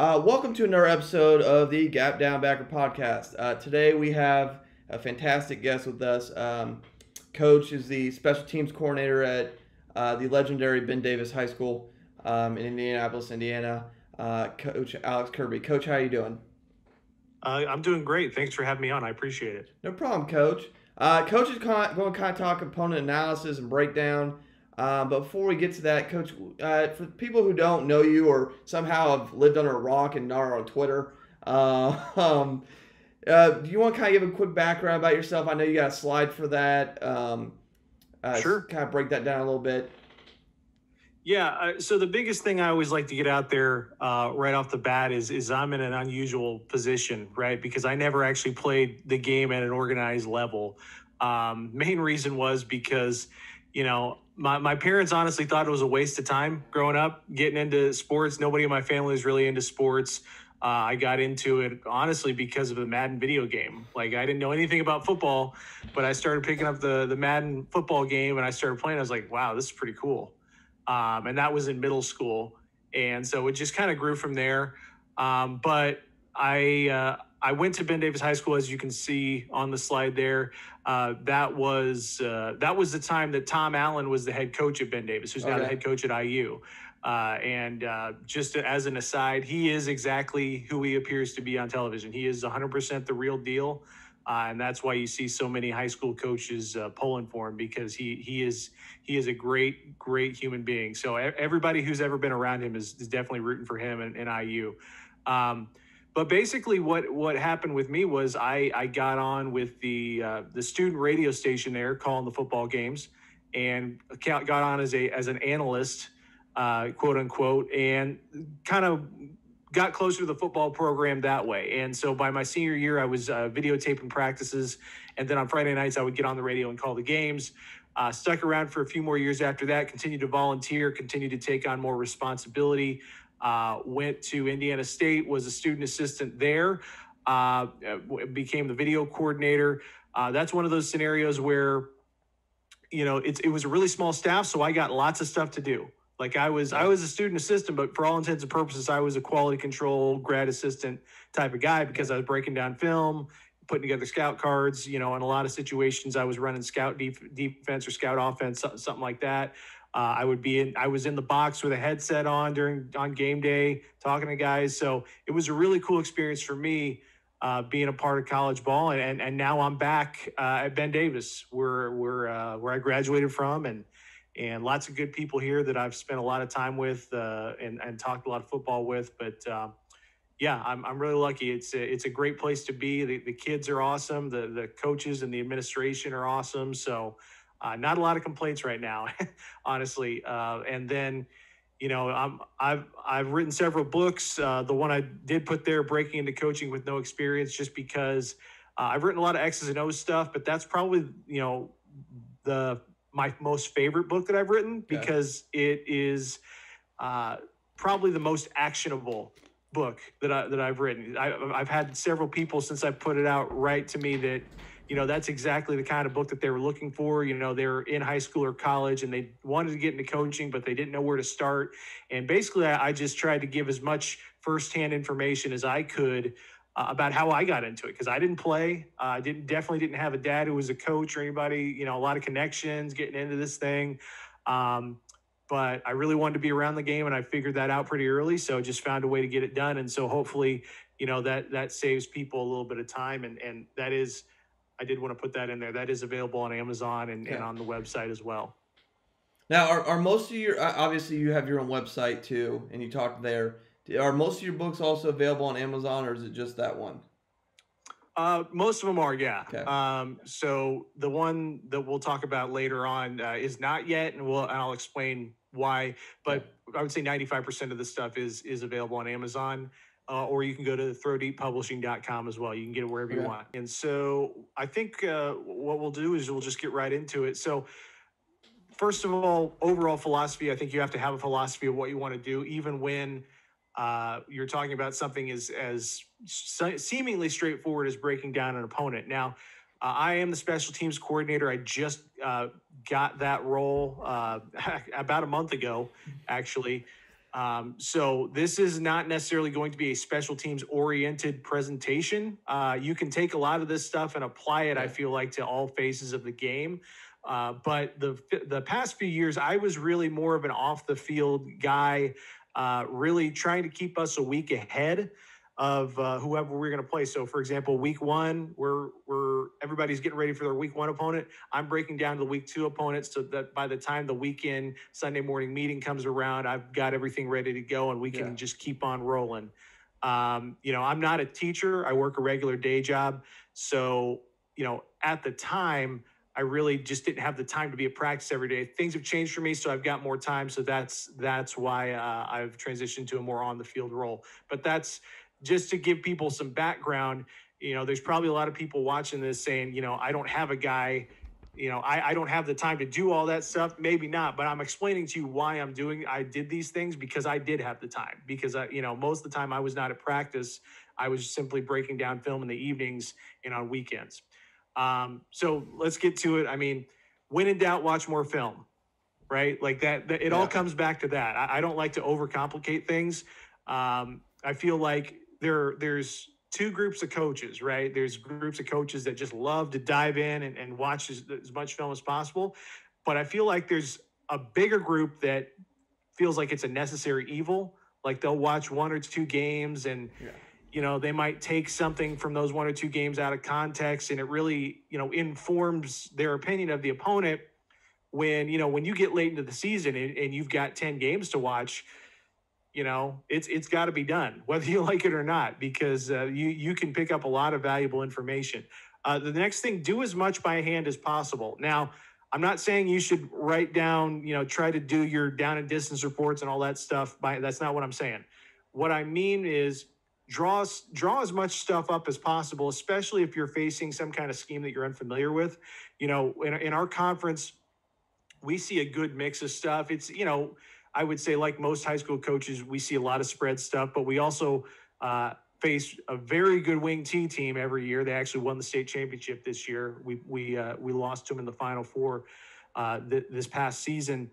Uh, welcome to another episode of the Gap Down Backer podcast. Uh, today we have a fantastic guest with us. Um, Coach is the special teams coordinator at uh, the legendary Ben Davis High School um, in Indianapolis, Indiana. Uh, Coach Alex Kirby. Coach, how you doing? Uh, I'm doing great. Thanks for having me on. I appreciate it. No problem, Coach. Uh, Coach is going to kind of talk opponent analysis and breakdown. Um, but before we get to that, Coach, uh, for people who don't know you or somehow have lived under a rock and are on Twitter, uh, um, uh, do you want to kind of give a quick background about yourself? I know you got a slide for that. Um, uh, sure. Kind of break that down a little bit. Yeah. Uh, so the biggest thing I always like to get out there uh, right off the bat is is I'm in an unusual position, right? Because I never actually played the game at an organized level. Um, main reason was because, you know, my, my parents honestly thought it was a waste of time growing up, getting into sports. Nobody in my family is really into sports. Uh, I got into it honestly because of the Madden video game. Like I didn't know anything about football, but I started picking up the the Madden football game and I started playing. I was like, wow, this is pretty cool. Um, and that was in middle school, and so it just kind of grew from there. Um, but I uh, I went to Ben Davis High School, as you can see on the slide there. Uh, that was uh, that was the time that Tom Allen was the head coach at Ben Davis, who's now the head coach at IU. Uh, and uh, just as an aside, he is exactly who he appears to be on television. He is 100% the real deal. Uh, and that's why you see so many high school coaches uh, pulling for him because he he is he is a great great human being. So everybody who's ever been around him is, is definitely rooting for him and, and IU. Um, but basically, what what happened with me was I I got on with the uh, the student radio station there calling the football games, and got on as a as an analyst uh, quote unquote, and kind of got closer to the football program that way. And so by my senior year, I was uh, videotaping practices. And then on Friday nights, I would get on the radio and call the games. Uh, stuck around for a few more years after that, continued to volunteer, continued to take on more responsibility. Uh, went to Indiana State, was a student assistant there, uh, became the video coordinator. Uh, that's one of those scenarios where, you know, it's, it was a really small staff, so I got lots of stuff to do. Like I was, I was a student assistant, but for all intents and purposes, I was a quality control grad assistant type of guy because I was breaking down film, putting together scout cards. You know, in a lot of situations, I was running scout deep, defense or scout offense, something like that. Uh, I would be in, I was in the box with a headset on during on game day, talking to guys. So it was a really cool experience for me. Uh, being a part of college ball, and and, and now I'm back uh, at Ben Davis, where where uh, where I graduated from, and and lots of good people here that I've spent a lot of time with uh, and, and talked a lot of football with. But um, yeah, I'm, I'm really lucky. It's a, it's a great place to be. The, the kids are awesome. The, the coaches and the administration are awesome. So uh, not a lot of complaints right now, honestly. Uh, and then, you know, I'm, I've, I've written several books. Uh, the one I did put there, Breaking into Coaching with No Experience, just because uh, I've written a lot of X's and O's stuff, but that's probably, you know, the my most favorite book that I've written because it is uh, probably the most actionable book that I that I've written. I, I've had several people since I put it out write to me that you know that's exactly the kind of book that they were looking for. You know, they're in high school or college and they wanted to get into coaching, but they didn't know where to start. And basically, I, I just tried to give as much firsthand information as I could uh, about how I got into it because I didn't play. Uh, I didn't definitely didn't have a dad who was a coach or anybody. You know, a lot of connections getting into this thing. Um, but I really wanted to be around the game, and I figured that out pretty early. So just found a way to get it done, and so hopefully, you know, that that saves people a little bit of time, and and that is. I did want to put that in there. That is available on Amazon and, yeah. and on the website as well. Now, are, are most of your obviously you have your own website too, and you talk there. Are most of your books also available on Amazon, or is it just that one? Uh, most of them are, yeah. Okay. Um, so the one that we'll talk about later on uh, is not yet, and we'll and I'll explain why. But I would say 95% of the stuff is is available on Amazon. Uh, or you can go to throwdeeppublishing.com as well. You can get it wherever okay. you want. And so I think uh, what we'll do is we'll just get right into it. So, first of all, overall philosophy, I think you have to have a philosophy of what you want to do, even when uh, you're talking about something as as seemingly straightforward as breaking down an opponent. Now, uh, I am the special teams coordinator. I just uh, got that role uh, about a month ago, actually. Um, so this is not necessarily going to be a special teams oriented presentation. Uh, you can take a lot of this stuff and apply it. I feel like to all phases of the game. Uh, but the the past few years, I was really more of an off the field guy, uh, really trying to keep us a week ahead of uh, whoever we're going to play. So, for example, week one, we're we're everybody's getting ready for their week one opponent. I'm breaking down the week two opponents so that by the time the weekend Sunday morning meeting comes around, I've got everything ready to go and we can yeah. just keep on rolling. Um, you know, I'm not a teacher. I work a regular day job, so you know, at the time. I really just didn't have the time to be at practice every day. Things have changed for me, so I've got more time. So that's that's why uh, I've transitioned to a more on the field role. But that's just to give people some background, you know, there's probably a lot of people watching this saying, you know, I don't have a guy, you know, I, I don't have the time to do all that stuff. Maybe not, but I'm explaining to you why I'm doing, I did these things because I did have the time. Because, I, you know, most of the time I was not at practice. I was simply breaking down film in the evenings and on weekends. Um, so let's get to it. I mean, when in doubt, watch more film, right? Like that, that it yeah. all comes back to that. I, I, don't like to overcomplicate things. Um, I feel like there there's two groups of coaches, right? There's groups of coaches that just love to dive in and, and watch as, as much film as possible. But I feel like there's a bigger group that feels like it's a necessary evil. Like they'll watch one or two games and yeah. you know, they might take something from those one or two games out of context and it really, you know, informs their opinion of the opponent when, you know, when you get late into the season and, and you've got 10 games to watch, you know it's it's got to be done whether you like it or not because uh, you you can pick up a lot of valuable information. Uh, the next thing do as much by hand as possible. Now i'm not saying you should write down you know try to do your down and distance reports and all that stuff by that's not what i'm saying. What i mean is draw draw as much stuff up as possible especially if you're facing some kind of scheme that you're unfamiliar with. You know in, in our conference we see a good mix of stuff. It's you know I would say, like most high school coaches, we see a lot of spread stuff, but we also uh, face a very good wing T team every year. They actually won the state championship this year. We we uh, we lost to them in the Final Four uh, th- this past season.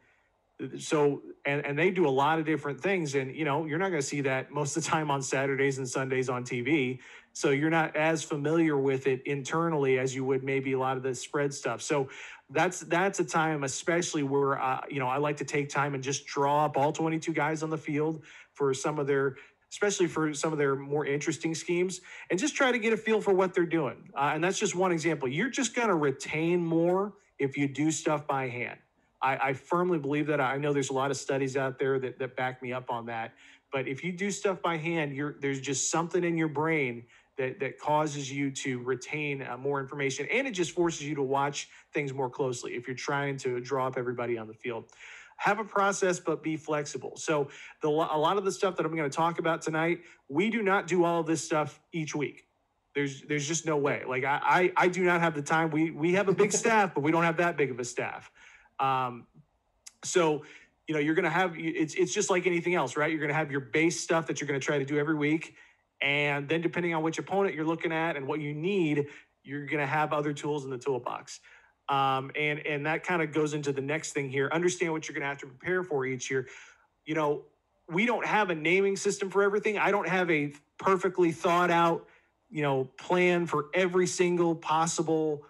So and and they do a lot of different things, and you know you're not going to see that most of the time on Saturdays and Sundays on TV. So you're not as familiar with it internally as you would maybe a lot of the spread stuff. So that's that's a time especially where uh, you know I like to take time and just draw up all 22 guys on the field for some of their especially for some of their more interesting schemes and just try to get a feel for what they're doing. Uh, and that's just one example. You're just going to retain more if you do stuff by hand. I, I, firmly believe that. I know there's a lot of studies out there that, that back me up on that. But if you do stuff by hand, you're, there's just something in your brain that, that causes you to retain uh, more information and it just forces you to watch things more closely if you're trying to draw up everybody on the field. Have a process but be flexible. So the, a lot of the stuff that i'm going to talk about tonight we do not do all of this stuff each week. There's there's just no way. Like i i, I do not have the time. We we have a big staff but we don't have that big of a staff. Um, so you know you're going to have it's it's just like anything else right? You're going to have your base stuff that you're going to try to do every week and then depending on which opponent you're looking at and what you need, you're going to have other tools in the toolbox. Um, and and that kind of goes into the next thing here. Understand what you're going to have to prepare for each year. You know, we don't have a naming system for everything. I don't have a perfectly thought out, you know, plan for every single possible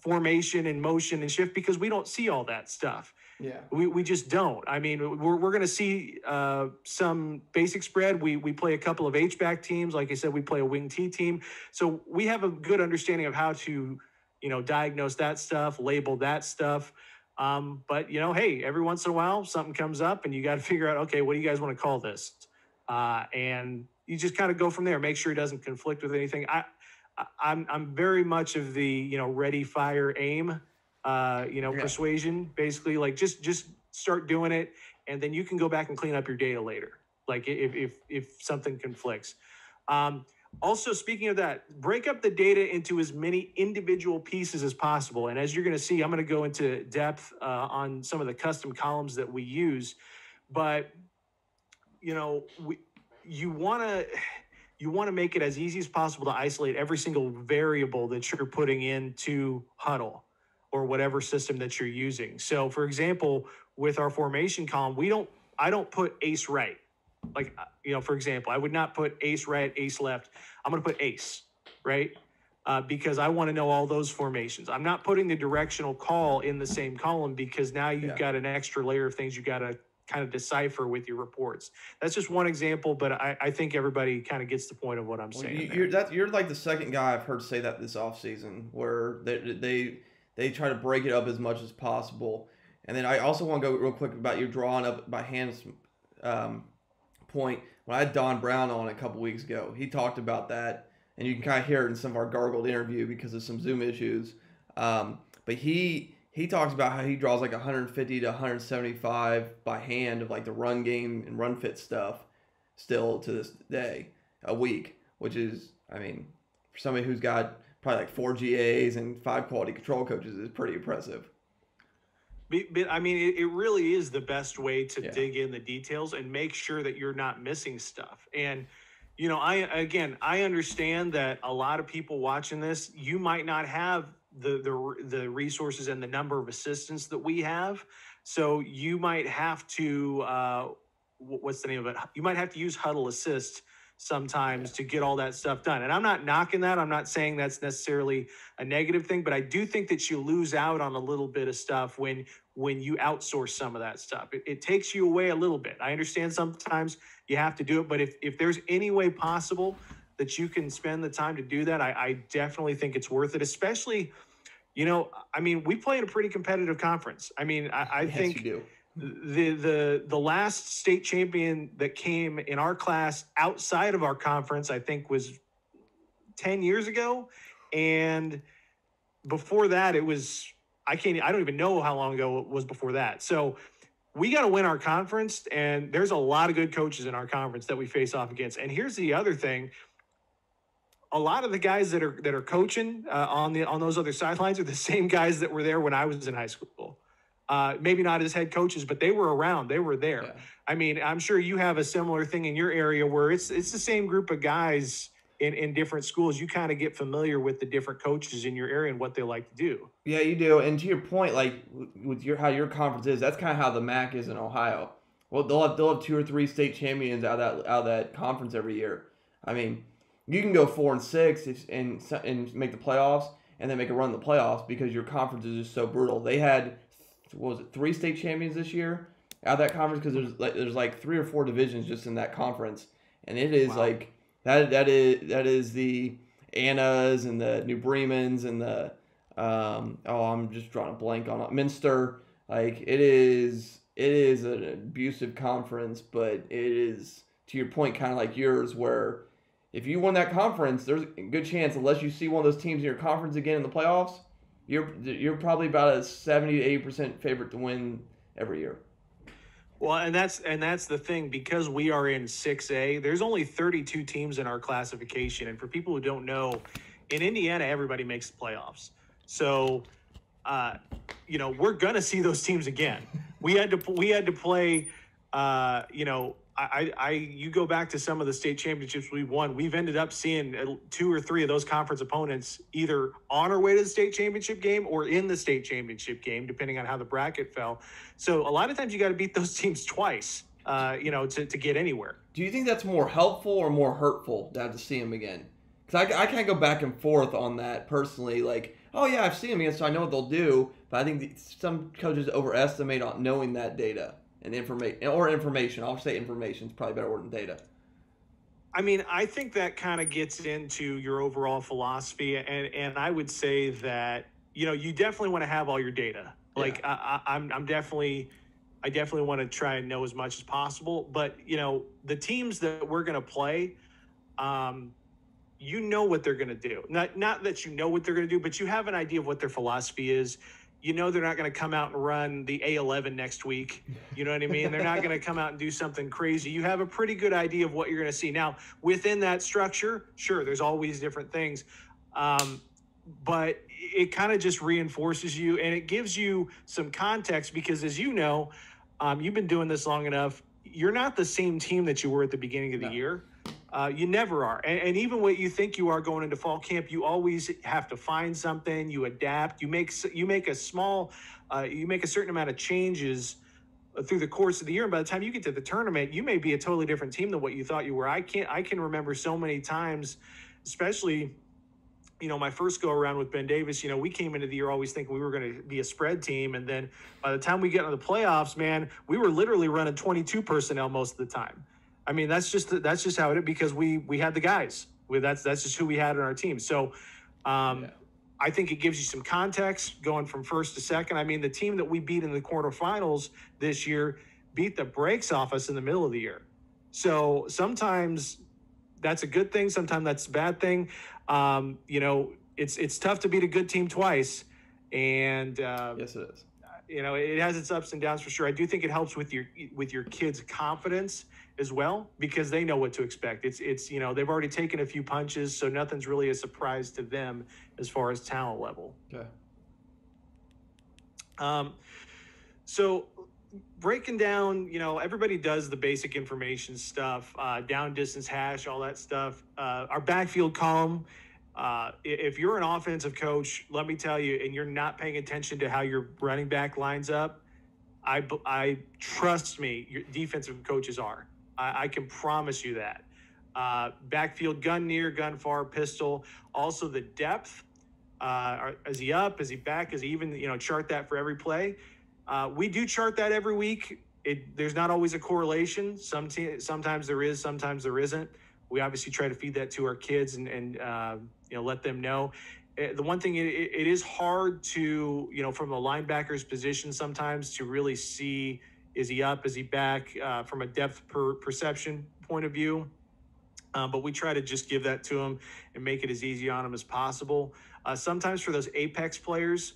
formation and motion and shift because we don't see all that stuff. Yeah. We, we just don't. I mean, we're, we're going to see uh, some basic spread. We, we play a couple of H-back teams. Like I said, we play a wing T team. So we have a good understanding of how to, you know, diagnose that stuff, label that stuff. Um, but, you know, hey, every once in a while, something comes up and you got to figure out, okay, what do you guys want to call this? Uh, and you just kind of go from there. Make sure it doesn't conflict with anything. I, I I'm, I'm very much of the, you know, ready, fire, aim uh, you know, yeah. persuasion, basically like just just start doing it, and then you can go back and clean up your data later. Like if if if something conflicts. Um, also, speaking of that, break up the data into as many individual pieces as possible. And as you're going to see, I'm going to go into depth uh, on some of the custom columns that we use. But you know, we, you want to you want to make it as easy as possible to isolate every single variable that you're putting into Hudl or whatever system that you're using. So, for example, with our formation column, we don't I don't put ace right. Like uh, you know, for example, I would not put ace right, ace left. I'm going to put ace, right? Uh, because I want to know all those formations. I'm not putting the directional call in the same column because now you've Yeah. got an extra layer of things you got to kind of decipher with your reports. That's just one example, but I, I think everybody kind of gets the point of what I'm Well, saying. You, you're, that you're like the second guy I've heard say that this offseason where they they they try to break it up as much as possible. And then I also want to go real quick about your drawing up by hands um, point. When I had Don Brown on a couple weeks ago, he talked about that, and you can kind of hear it in some of our gargled interview because of some Zoom issues. Um, but he he talks about how he draws like 150 to 175 by hand of like the run game and run fit stuff still to this day a week, which is, I mean, for somebody who's got probably like four GAs and five quality control coaches is pretty impressive. But, but I mean, it, it really is the best way to Yeah. dig in the details and make sure that you're not missing stuff. And, you know, I, again, I understand that a lot of people watching this, you might not have the, the, the resources and the number of assistants that we have. So you might have to, uh, what's the name of it? You might have to use Hudl Assist sometimes to get all that stuff done. And I'm not knocking that. I'm not saying that's necessarily a negative thing, but I do think that you lose out on a little bit of stuff when when you outsource some of that stuff. It, it takes you away a little bit. I understand sometimes you have to do it, but if if there's any way possible that you can spend the time to do that, I, I definitely think it's worth it. Especially, you know, I mean, we play in a pretty competitive conference. I mean, I, I yes, think you do. The the the last state champion that came in our class outside of our conference i think was 10 years ago. And before that it was i can't i don't even know how long ago it was before that. So we got to win our conference and there's a lot of good coaches in our conference that we face off against. And here's the other thing. A lot of the guys that are that are coaching uh, on the on those other sidelines are the same guys that were there when i was in high school uh, maybe not as head coaches, but they were around. They were there. Yeah. I mean, I'm sure you have a similar thing in your area where it's it's the same group of guys in in different schools. You kind of get familiar with the different coaches in your area and what they like to do. Yeah, you do. And to your point, like with your how your conference is, that's kind of how the MAC is in Ohio. Well, they'll have they'll have two or three state champions out of that out of that conference every year. I mean, you can go four and six if, and and make the playoffs, and then make a run in the playoffs because your conference is just so brutal. They had was it three state champions this year out of that conference because there's like there's like three or four divisions just in that conference, and it is Wow. like that that is that is the Annas and the New Bremens and the um, oh, I'm just drawing a blank on it. Minster. Like it is, it is an abusive conference, but it is to your point, kind of like yours, where if you win that conference, there's a good chance, unless you see one of those teams in your conference again in the playoffs, you're you're probably about a seventy to eighty percent favorite to win every year. Well, and that's and that's the thing because we are in 6A. There's only 32 teams in our classification, and for people who don't know, in Indiana, everybody makes the playoffs. So, uh, you know, we're gonna see those teams again. We had to we had to play. Uh, you know, I, I, you go back to some of the state championships we've won. We've ended up seeing two or three of those conference opponents either on our way to the state championship game or in the state championship game, depending on how the bracket fell. So a lot of times you got to beat those teams twice, uh, you know, to, to get anywhere. Do you think that's more helpful or more hurtful to have to see him again? Because I, I of go back and forth on that personally. Like, oh yeah, I've seen him again, so I know what they'll do. But I think the, some coaches overestimate on knowing that data and information or information. I'll say information is probably better word than data. I mean, I think that kind of gets into your overall philosophy, and and I would say that you know you definitely want to have all your data. Like I, I, I'm I'm definitely. I definitely want to try and know as much as possible, but you know the teams that we're going to play, um, you know what they're going to do. Not not that you know what they're going to do, but you have an idea of what their philosophy is. You know they're not going to come out and run the A11 next week. You know what I mean? They're not going to come out and do something crazy. You have a pretty good idea of what you're going to see. Now, within that structure, sure, there's always different things. Um, but it kind of just reinforces you and it gives you some context because, as you know, um, you've been doing this long enough. You're not the same team that you were at the beginning of the No. year. Uh, you never are. And, and even what you think you are going into fall camp, you always have to find something. You adapt. You make you make a small, uh, you make a certain amount of changes through the course of the year. And by the time you get to the tournament, you may be a totally different team than what you thought you were. I can't. I can remember so many times, especially you know, my first go around with Ben Davis, you know, we came into the year always thinking we were going to be a spread team. And then by the time we get into the playoffs, man, we were literally running 22 personnel most of the time. I mean, that's just, that's just how it is because we, we had the guys we, that's, that's just who we had on our team. So, um, yeah. I think it gives you some context going from first to second. I mean, the team that we beat in the quarterfinals this year beat the brakes off us in the middle of the year. So sometimes that's a good thing. Sometimes that's a bad thing. Um, you know, it's it's tough to beat a good team twice, and uh, yes, it is. You know, it has its ups and downs for sure. I do think it helps with your with your kids' confidence as well because they know what to expect. It's it's you know they've already taken a few punches, so nothing's really a surprise to them as far as talent level. Okay. Um, so breaking down, you know, everybody does the basic information stuff, uh, down distance hash, all that stuff. Uh, our backfield column. Uh, if you're an offensive coach, let me tell you, and you're not paying attention to how your running back lines up, I, I trust me, your defensive coaches are. I, I can promise you that. Uh, backfield, gun near, gun far, pistol. Also the depth. Uh, is he up? Is he back? Is he even? You know, chart that for every play. Uh, we do chart that every week. It, there's not always a correlation. Some sometimes there is, sometimes there isn't. We obviously try to feed that to our kids and, and uh, you know let them know. Uh, the one thing it, it is hard to you know from a linebacker's position sometimes to really see is he up? Is he back? Uh, from a depth per perception point of view. Um, but we try to just give that to him and make it as easy on him as possible. Uh, sometimes for those apex players,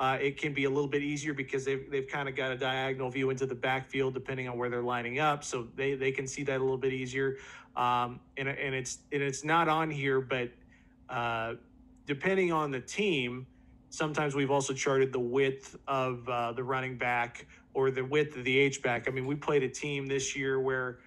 uh, it can be a little bit easier because they've, they've kind of got a diagonal view into the backfield depending on where they're lining up. So they, they can see that a little bit easier. Um, and, and it's and it's not on here, but uh, depending on the team, sometimes we've also charted the width of uh, the running back or the width of the H back. I mean, we played a team this year where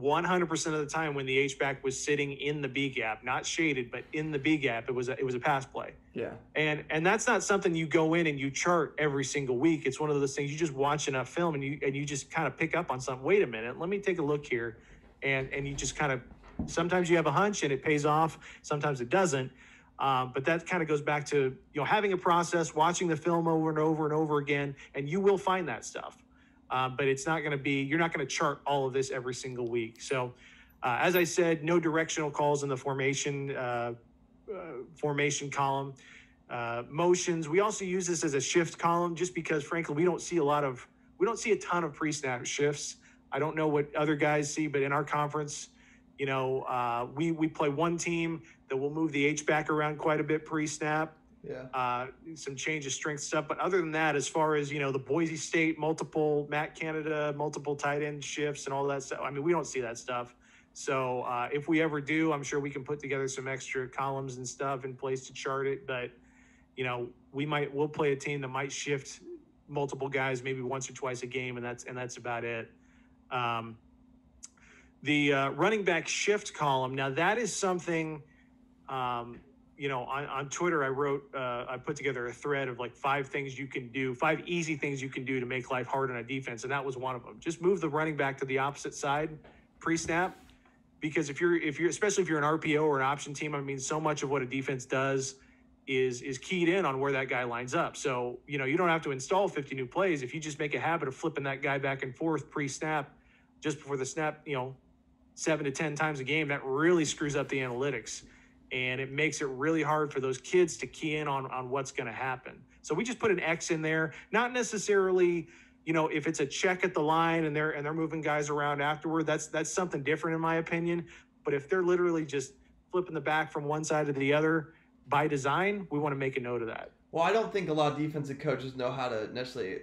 100% of the time when the H back was sitting in the B gap, not shaded, but in the B gap, it was a, it was a pass play. Yeah. And and that's not something you go in and you chart every single week. It's one of those things you just watch enough film and you and you just kind of pick up on something. Wait a minute, let me take a look here, and and you just kind of sometimes you have a hunch and it pays off. Sometimes it doesn't. Um, but that kind of goes back to you know having a process, watching the film over and over and over again, and you will find that stuff. Um, but it's not going to be you're not going to chart all of this every single week. So, uh, as I said, no directional calls in the formation uh, uh, formation column. Uh, motions. We also use this as a shift column, just because frankly we don't see a lot of we don't see a ton of pre-snap shifts. I don't know what other guys see, but in our conference, you know, uh, we we play one team that will move the H back around quite a bit pre-snap. Yeah. Uh, some change of strength stuff, but other than that, as far as you know, the Boise State multiple Matt Canada multiple tight end shifts and all that stuff. I mean, we don't see that stuff. So uh, if we ever do, I'm sure we can put together some extra columns and stuff in place to chart it. But you know, we might we'll play a team that might shift multiple guys maybe once or twice a game, and that's and that's about it. Um, the uh, running back shift column. Now that is something, um, you know, on, on Twitter I wrote, uh, I put together a thread of like five things you can do, five easy things you can do to make life hard on a defense, and that was one of them. Just move the running back to the opposite side pre-snap, because if you're if you're especially if you're an RPO or an option team, I mean, so much of what a defense does is is keyed in on where that guy lines up. So you know you don't have to install 50 new plays if you just make a habit of flipping that guy back and forth pre-snap, just before the snap, you know, seven to 10 times a game, that really screws up the analytics. And it makes it really hard for those kids to key in on, on what's going to happen. So we just put an X in there, not necessarily, you know, if it's a check at the line and they're and they're moving guys around afterward, that's that's something different in my opinion. But if they're literally just flipping the back from one side to the other by design, we want to make a note of that. Well, I don't think a lot of defensive coaches know how to necessarily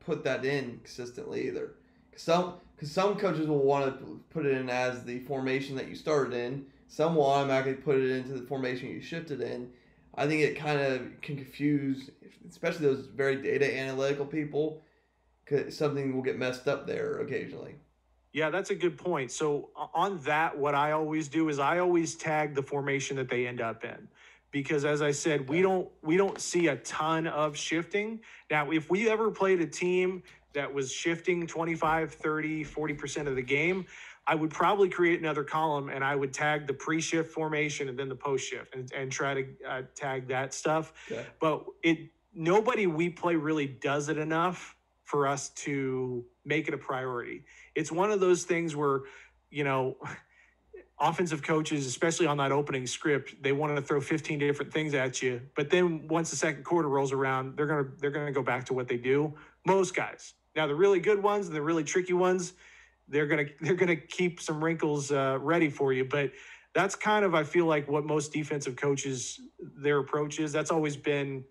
put that in consistently either. Some because some coaches will want to put it in as the formation that you started in. Some will automatically put it into the formation you shifted in. I think it kind of can confuse, especially those very data analytical people. Cause something will get messed up there occasionally. Yeah, that's a good point. So on that, what I always do is I always tag the formation that they end up in because as I said, we don't we don't see a ton of shifting. Now, if we ever played a team that was shifting 25, 30, 40% of the game, I would probably create another column and I would tag the pre-shift formation and then the post-shift and, and try to uh, tag that stuff. But it nobody we play really does it enough for us to make it a priority. It's one of those things where, you know, offensive coaches, especially on that opening script, they want to throw 15 different things at you. But then once the second quarter rolls around, they're gonna they're gonna go back to what they do. Most guys. Now the really good ones, and the really tricky ones, they're gonna they're gonna keep some wrinkles uh, ready for you. But that's kind of I feel like what most defensive coaches their approach is. That's always been,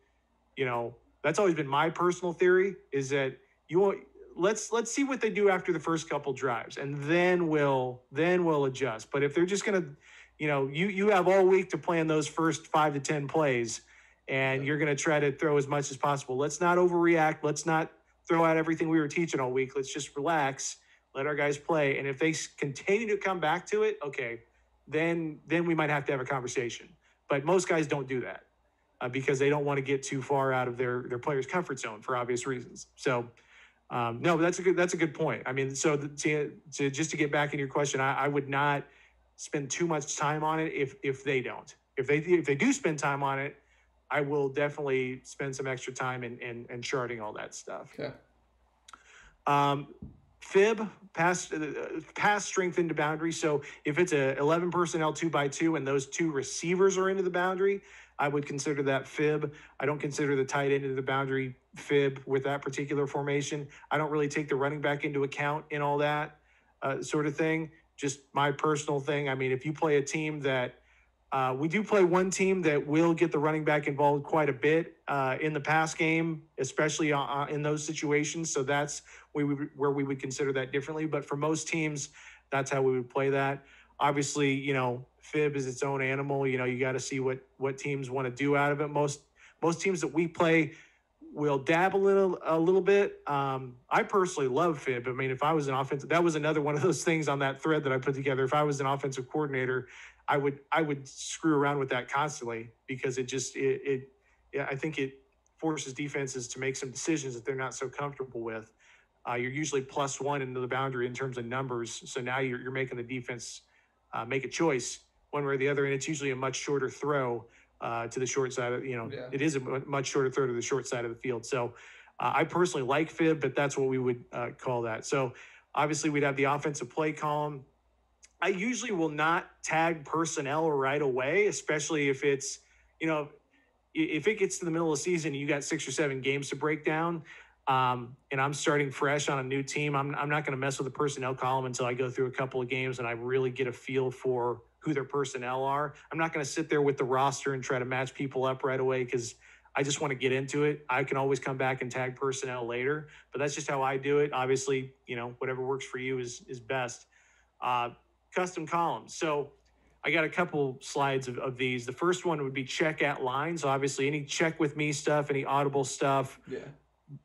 you know, that's always been my personal theory is that you want let's let's see what they do after the first couple drives and then we'll then we'll adjust but if they're just going to you know you you have all week to plan those first 5 to 10 plays and you're going to try to throw as much as possible let's not overreact let's not throw out everything we were teaching all week let's just relax let our guys play and if they continue to come back to it okay then then we might have to have a conversation but most guys don't do that uh, because they don't want to get too far out of their their players comfort zone for obvious reasons so um, no, that's a good that's a good point. I mean, so the, to, to just to get back in your question, I, I would not spend too much time on it if if they don't. If they if they do spend time on it, I will definitely spend some extra time in in, in charting all that stuff. Okay. Um, fib pass uh, pass strength into boundary. So if it's a 11 personnel two by two and those two receivers are into the boundary, I would consider that fib. I don't consider the tight end into the boundary fib with that particular formation. I don't really take the running back into account in all that uh, sort of thing. Just my personal thing. I mean, if you play a team that uh, we do play one team that will get the running back involved quite a bit uh, in the pass game, especially uh, uh, in those situations. So that's we where we would consider that differently. But for most teams, that's how we would play that. Obviously, you know, fib is its own animal. You know, you got to see what what teams want to do out of it. Most most teams that we play will dabble in a, a little bit. Um, I personally love fib. I mean, if I was an offensive, that was another one of those things on that thread that I put together. If I was an offensive coordinator, I would I would screw around with that constantly because it just it, it yeah, I think it forces defenses to make some decisions that they're not so comfortable with. Uh, you're usually plus one into the boundary in terms of numbers, so now you're you're making the defense uh, make a choice one way or the other, and it's usually a much shorter throw uh, to the short side of you know Yeah. it is a much shorter throw to the short side of the field. So uh, I personally like fib, but that's what we would uh, call that. So obviously we'd have the offensive play column. I usually will not tag personnel right away, especially if it's you know if it gets to the middle of the season, you got six or seven games to break down. Um, and I'm starting fresh on a new team. I'm, I'm not going to mess with the personnel column until I go through a couple of games and I really get a feel for who their personnel are. I'm not going to sit there with the roster and try to match people up right away because I just want to get into it. I can always come back and tag personnel later, but that's just how I do it. Obviously, you know, whatever works for you is is best. Uh, custom columns. So I got a couple slides of, of these. The first one would be check at line. So obviously, any check with me stuff, any audible stuff, Yeah.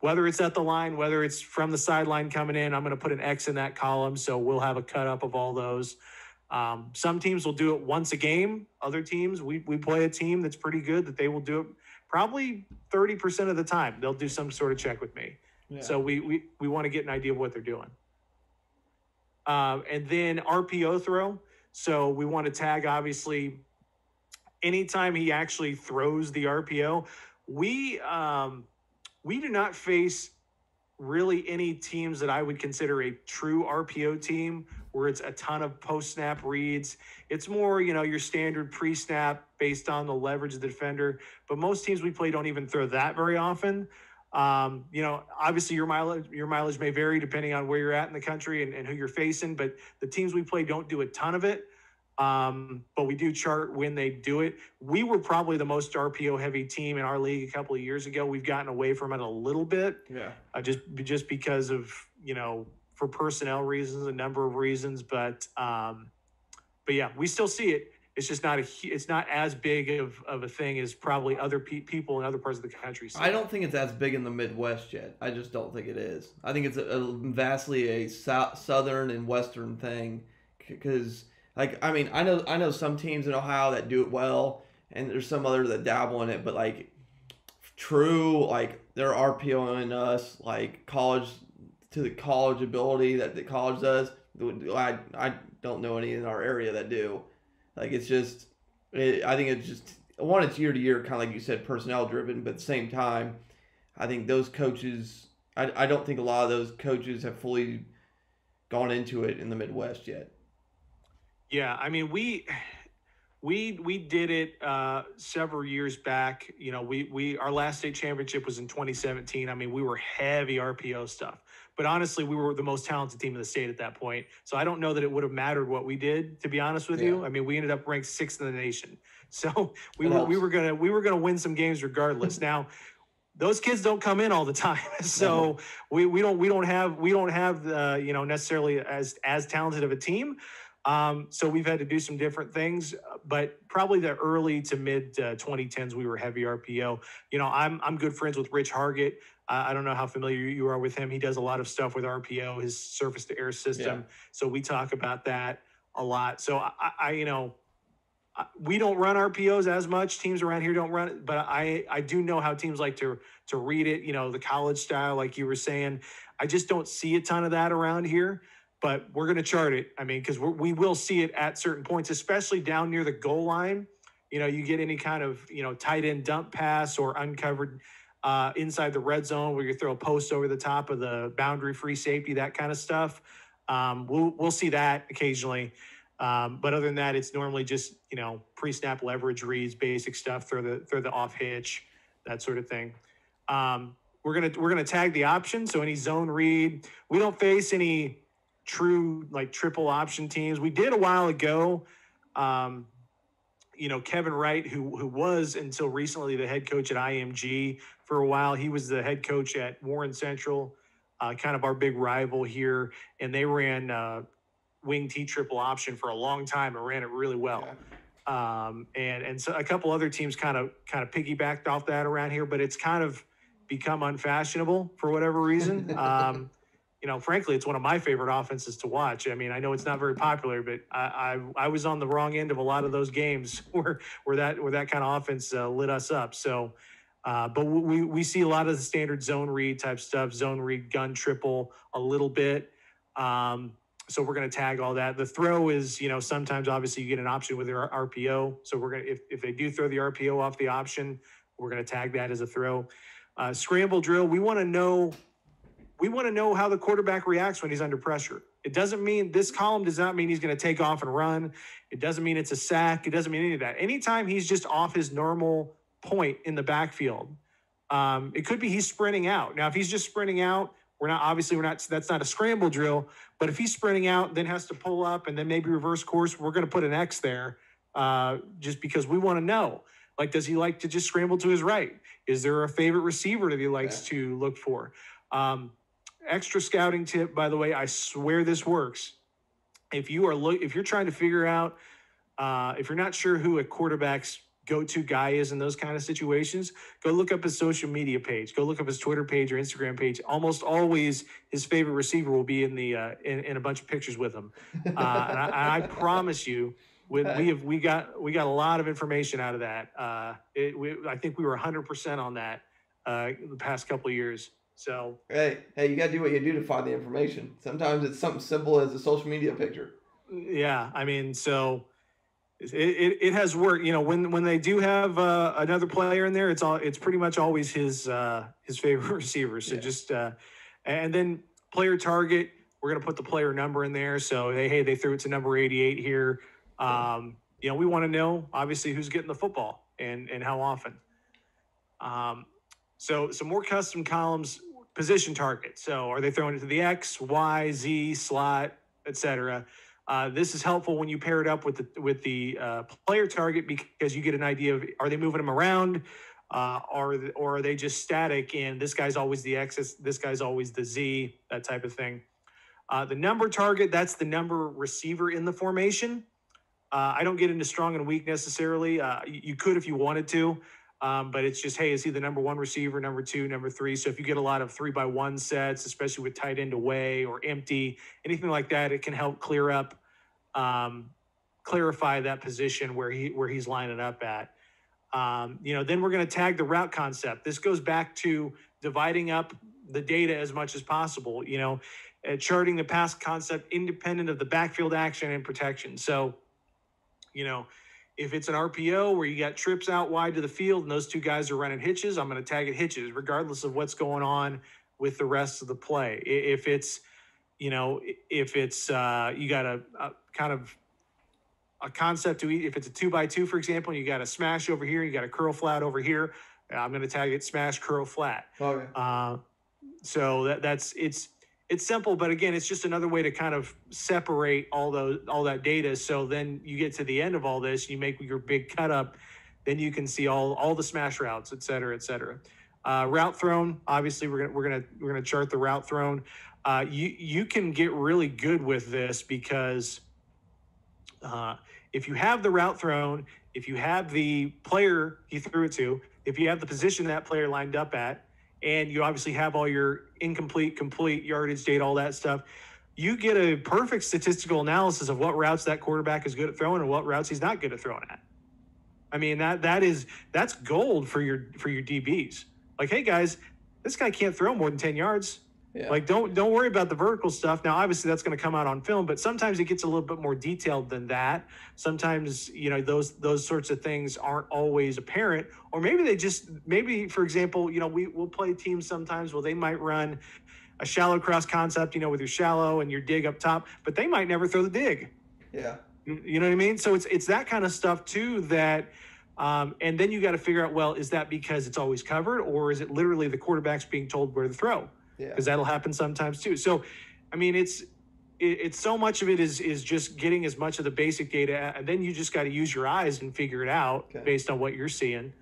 whether it's at the line, whether it's from the sideline coming in, I'm going to put an X in that column. So we'll have a cut up of all those. Um, some teams will do it once a game. Other teams, we, we play a team that's pretty good that they will do it probably 30% of the time. They'll do some sort of check with me. Yeah. So we, we, we want to get an idea of what they're doing. Uh, and then RPO throw. So we want to tag, obviously, anytime he actually throws the RPO. We, um, we do not face really any teams that I would consider a true RPO team where it's a ton of post snap reads. It's more, you know, your standard pre snap based on the leverage of the defender. But most teams we play don't even throw that very often. Um, you know, obviously your mileage your mileage may vary depending on where you're at in the country and, and who you're facing, but the teams we play don't do a ton of it. Um, but we do chart when they do it. We were probably the most RPO heavy team in our league a couple of years ago. We've gotten away from it a little bit Yeah. uh, just just because of you know for personnel reasons, a number of reasons, but um, but yeah, we still see it. It's just not a it's not as big of, of a thing as probably other pe- people in other parts of the country. see I don't think it's as big in the Midwest yet. I just don't think it is. I think it's a, a vastly a sou- southern and western thing because like I mean I know I know some teams in Ohio that do it well and there's some others that dabble in it but like true like they're RPOing us like college to the college ability that the college does. I I don't know any in our area that do. Like it's just, it, I think it's just one. It's year to year, kind of like you said, personnel driven. But at the same time, I think those coaches. I, I don't think a lot of those coaches have fully gone into it in the Midwest yet. Yeah, I mean we we we did it uh, several years back. You know, we we our last state championship was in 2017. I mean, we were heavy RPO stuff, but honestly, we were the most talented team in the state at that point. So I don't know that it would have mattered what we did. To be honest with yeah. you, I mean, we ended up ranked sixth in the nation. So we were we were gonna we were gonna win some games regardless. now. Those kids don't come in all the time, so we, we don't we don't have we don't have uh, you know necessarily as as talented of a team. Um, so we've had to do some different things, but probably the early to mid uh, 2010s, we were heavy RPO. You know, I'm I'm good friends with Rich Hargitt. Uh, I don't know how familiar you are with him. He does a lot of stuff with RPO, his surface to air system. Yeah. So we talk about that a lot. So I, I you know, we don't run RPOs as much. Teams around here don't run it, but I I do know how teams like to to read it. You know, the college style, like you were saying. I just don't see a ton of that around here but we're going to chart it. I mean, because we will see it at certain points, especially down near the goal line. You know, you get any kind of you know tight end dump pass or uncovered uh, inside the red zone where you throw a post over the top of the boundary free safety, that kind of stuff. Um, we'll we'll see that occasionally. Um, but other than that, it's normally just you know pre-snap leverage reads, basic stuff, throw the throw the off hitch, that sort of thing. Um, we're gonna we're gonna tag the option, so any zone read. We don't face any true like triple option teams. We did a while ago. Um, you know, Kevin Wright, who who was until recently the head coach at IMG for a while. He was the head coach at Warren Central, uh, kind of our big rival here, and they ran uh, wing T triple option for a long time and ran it really well. Yeah. Um, and and so a couple other teams kind of kind of piggybacked off that around here, but it's kind of become unfashionable for whatever reason. Um, you know, frankly, it's one of my favorite offenses to watch. I mean, I know it's not very popular, but I I, I was on the wrong end of a lot of those games where where that where that kind of offense uh, lit us up. So, uh, but we we see a lot of the standard zone read type stuff, zone read, gun triple, a little bit. Um, so we're going to tag all that. The throw is, you know, sometimes obviously you get an option with your RPO. So we're going to, if, if they do throw the RPO off the option, we're going to tag that as a throw. Uh, scramble drill, we want to know we want to know how the quarterback reacts when he's under pressure. It doesn't mean this column does not mean he's going to take off and run. It doesn't mean it's a sack. It doesn't mean any of that. Anytime he's just off his normal point in the backfield, um, it could be he's sprinting out. Now, if he's just sprinting out, we're not obviously we're not that's not a scramble drill. But if he's sprinting out, then has to pull up and then maybe reverse course, we're going to put an X there, uh, just because we want to know. Like, does he like to just scramble to his right? Is there a favorite receiver that he likes yeah. to look for? Um, extra scouting tip, by the way, I swear this works. If you are look, if you're trying to figure out, uh, if you're not sure who a quarterback's go-to guy is in those kind of situations, go look up his social media page. Go look up his Twitter page or Instagram page. Almost always, his favorite receiver will be in the uh, in, in, a bunch of pictures with him. Uh, and I, I, promise you, we, we have we got we got a lot of information out of that. Uh, it, we, I think we were 100 percent on that uh, the past couple years. So hey, hey, you got to do what you do to find the information. Sometimes it's something simple as a social media picture. Yeah, I mean, so it, it, it has worked. You know, when when they do have uh, another player in there, it's all it's pretty much always his uh, his favorite receiver. So yeah. just uh, and then player target, we're gonna put the player number in there. So they hey they threw it to number eighty eight here. Um, you know, we want to know obviously who's getting the football and and how often. Um, so some more custom columns, position target. So are they throwing it to the X, Y, Z, slot, etc. Uh, this is helpful when you pair it up with the with the uh, player target because you get an idea of are they moving them around, uh, or or are they just static? And this guy's always the X, this guy's always the Z, that type of thing. Uh, the number target that's the number receiver in the formation. Uh, I don't get into strong and weak necessarily. Uh, you could if you wanted to. Um, but it's just, hey, is he the number one receiver, number two, number three? So if you get a lot of three by one sets, especially with tight end away or empty, anything like that, it can help clear up, um, clarify that position where he where he's lining up at. Um, you know, then we're going to tag the route concept. This goes back to dividing up the data as much as possible. You know, uh, charting the pass concept independent of the backfield action and protection. So, you know, if it's an RPO where you got trips out wide to the field and those two guys are running hitches, I'm going to tag it hitches, regardless of what's going on with the rest of the play. If it's, you know, if it's uh, you got a, a kind of a concept to eat. If it's a two by two, for example, you got a smash over here, you got a curl flat over here. I'm going to tag it smash curl flat. Okay. Uh, so that that's it's it's simple, but again, it's just another way to kind of separate all those all that data. So then you get to the end of all this, you make your big cut up, then you can see all all the smash routes, et cetera, et cetera. Uh, route thrown, obviously, we're gonna we're gonna we're gonna chart the route thrown. Uh, you you can get really good with this because uh, if you have the route thrown, if you have the player he threw it to, if you have the position that player lined up at, and you obviously have all your incomplete, complete yardage data, all that stuff, you get a perfect statistical analysis of what routes that quarterback is good at throwing and what routes he's not good at throwing at. I mean that that is that's gold for your for your DBs. Like, hey guys, this guy can't throw more than ten yards. Yeah. Like don't don't worry about the vertical stuff. Now obviously that's going to come out on film, but sometimes it gets a little bit more detailed than that. Sometimes, you know, those those sorts of things aren't always apparent or maybe they just maybe for example, you know, we we'll play teams sometimes where they might run a shallow cross concept, you know, with your shallow and your dig up top, but they might never throw the dig. Yeah. You know what I mean? So it's it's that kind of stuff too that um, and then you got to figure out well, is that because it's always covered or is it literally the quarterback's being told where to throw? Because yeah. that'll happen sometimes too. So, I mean, it's it, it's so much of it is is just getting as much of the basic data, and then you just got to use your eyes and figure it out okay. based on what you're seeing.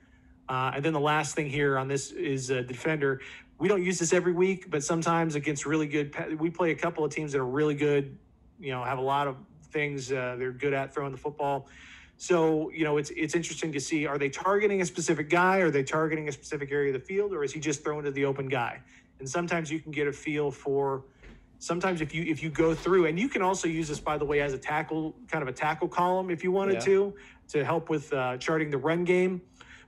Uh, and then the last thing here on this is a defender. We don't use this every week, but sometimes against really good, we play a couple of teams that are really good. You know, have a lot of things uh, they're good at throwing the football. So you know, it's it's interesting to see: are they targeting a specific guy? Are they targeting a specific area of the field, or is he just throwing to the open guy? And sometimes you can get a feel for sometimes if you if you go through and you can also use this by the way as a tackle kind of a tackle column if you wanted yeah. to to help with uh, charting the run game.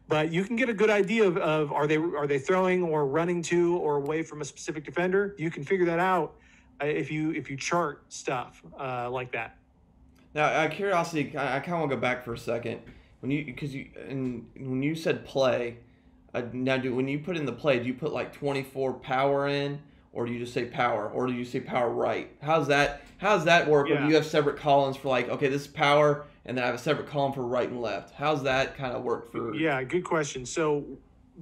But you can get a good idea of, of, are they are they throwing or running to or away from a specific defender. You can figure that out uh, if you if you chart stuff uh, like that. Now out of curiosity i, I kind of want to go back for a second. When you because you and when you said play uh, now, do when you put in the play, do you put like 24 power in, or do you just say power, or do you say power right? How's that? How's that work? Yeah. Or do you have separate columns for like, okay, this is power, and then I have a separate column for right and left? How's that kind of work for? Yeah, good question. So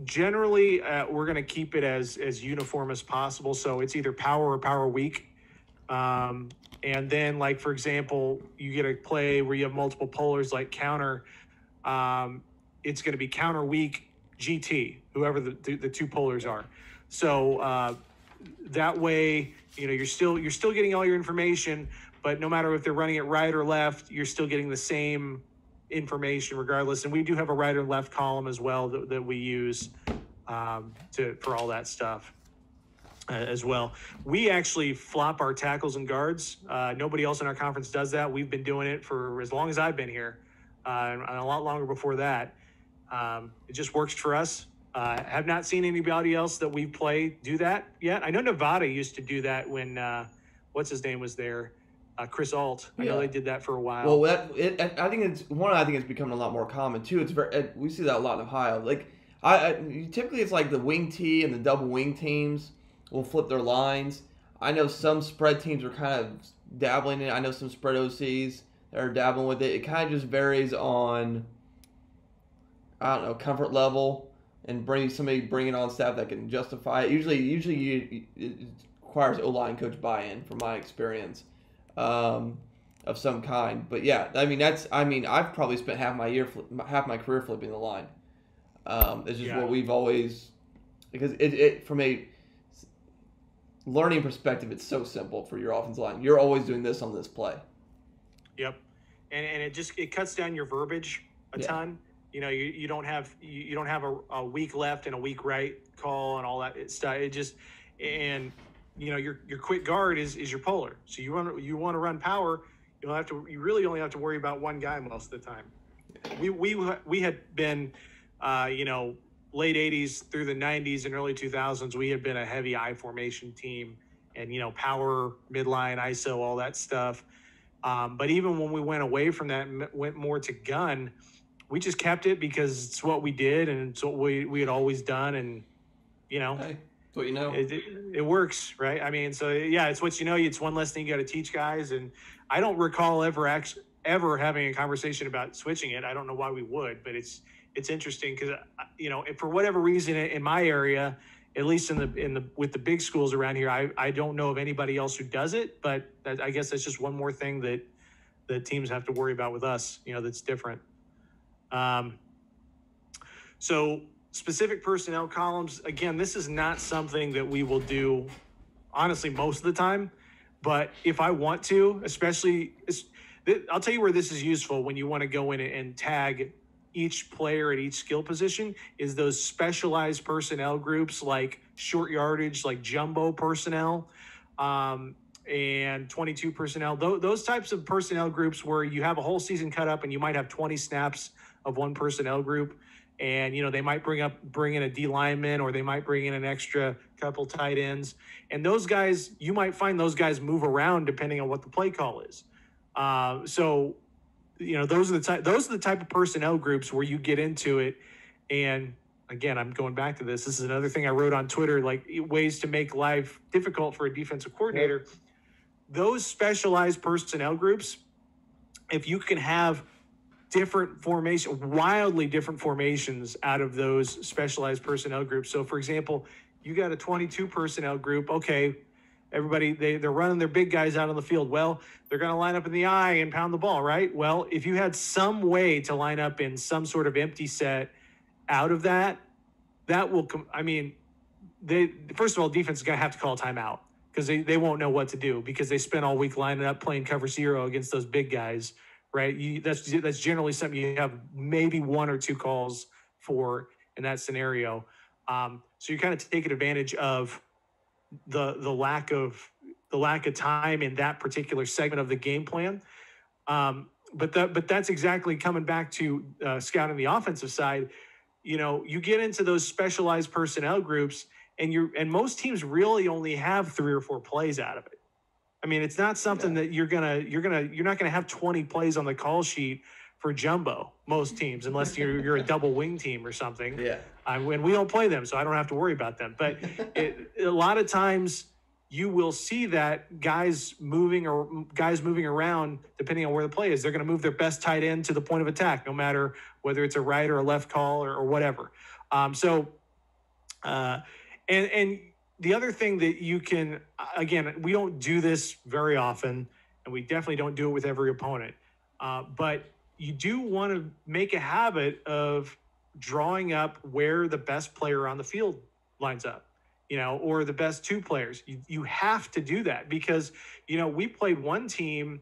generally, uh, we're going to keep it as as uniform as possible. So it's either power or power weak. Um, and then, like for example, you get a play where you have multiple pullers, like counter. Um, it's going to be counter weak GT, whoever the, the, the two pullers are. So uh, that way, you know, you're still you're still getting all your information, but no matter if they're running it right or left, you're still getting the same information regardless. And we do have a right or left column as well that, that we use um, to for all that stuff uh, as well. We actually flop our tackles and guards. Uh, nobody else in our conference does that. We've been doing it for as long as I've been here, uh, and a lot longer before that. Um, it just works for us. Uh, have not seen anybody else that we play do that yet. I know Nevada used to do that when uh, what's his name was there, uh, Chris Ault. I yeah. know they did that for a while. Well, that it, I think it's one. I think it's becoming a lot more common too. It's very we see that a lot in Ohio. Like I, I typically it's like the wing T and the double wing teams will flip their lines. I know some spread teams are kind of dabbling in. it. I know some spread OCs that are dabbling with it. It kind of just varies on I don't know comfort level and bring somebody bringing on staff that can justify it. Usually, usually you, it requires O line coach buy-in, from my experience, um, of some kind. But yeah, I mean that's I mean I've probably spent half my year half my career flipping the line. Um, it's just yeah. what we've always because it, it from a learning perspective, it's so simple for your offense line. You're always doing this on this play. Yep, and and it just it cuts down your verbiage a yeah. ton you know, you, you don't have you, you don't have a, a week left and a week right call and all that stuff. It just and you know your your quick guard is is your puller. So you want you want to run power. You don't have to. You really only have to worry about one guy most of the time. We we we had been, uh, you know, late 80s through the 90s and early 2000s, we had been a heavy I formation team and, you know, power, midline, ISO, all that stuff. Um, but even when we went away from that went more to gun, we just kept it because it's what we did and it's what we, we had always done. And, you know, Hey, what you know. it, it, it works, right? I mean, so yeah, it's what you know. It's one less thing you got to teach guys. And I don't recall ever actually ever having a conversation about switching it. I don't know why we would, but it's it's interesting because uh, you know for whatever reason in my area, at least in the in the with the big schools around here, I I don't know of anybody else who does it. But that, I guess that's just one more thing that that teams have to worry about with us. You know, that's different. Um, so specific personnel columns again this is not something that we will do honestly most of the time but if i want to especially i'll tell you where this is useful when you want to go in and tag each player at each skill position is those specialized personnel groups like short yardage like jumbo personnel um, and 22 personnel. Th- those types of personnel groups where you have a whole season cut up and you might have 20 snaps of one personnel group and you know they might bring up bring in a D lineman or they might bring in an extra couple tight ends, and those guys you might find those guys move around depending on what the play call is. Uh, so, you know those are the type those are the type of personnel groups where you get into it, and again I'm going back to this. This is another thing I wrote on Twitter, like ways to make life difficult for a defensive coordinator. Yep. Those specialized personnel groups, if you can have different formation, wildly different formations out of those specialized personnel groups. So, for example, you got a 22 personnel group. Okay, everybody they, they're running their big guys out on the field. Well, they're going to line up in the eye and pound the ball, right? Well, if you had some way to line up in some sort of empty set out of that, that will come. I mean, they first of all, defense is going to have to call timeout because they, they won't know what to do because they spent all week lining up playing cover zero against those big guys right? You, that's that's generally something you have maybe one or two calls for in that scenario. Um, so you're kind of taking advantage of the the lack of the lack of time in that particular segment of the game plan. Um, but that but that's exactly coming back to uh, scouting the offensive side. You know, you get into those specialized personnel groups, and you and most teams really only have three or four plays out of it. I mean, it's not something yeah. that you're gonna you're gonna you're not gonna have 20 plays on the call sheet for jumbo most teams unless you're you're a double wing team or something. Yeah. I, when we don't play them, so I don't have to worry about them. But it, a lot of times you will see that guys moving or guys moving around depending on where the play is. They're going to move their best tight end to the point of attack, no matter whether it's a right or a left call or, or whatever. Um, so, uh, and and the other thing that you can, again, we don't do this very often, and we definitely don't do it with every opponent, uh, but you do want to make a habit of drawing up where the best player on the field lines up you know, or the best two players. You, you have to do that because, you know, we played one team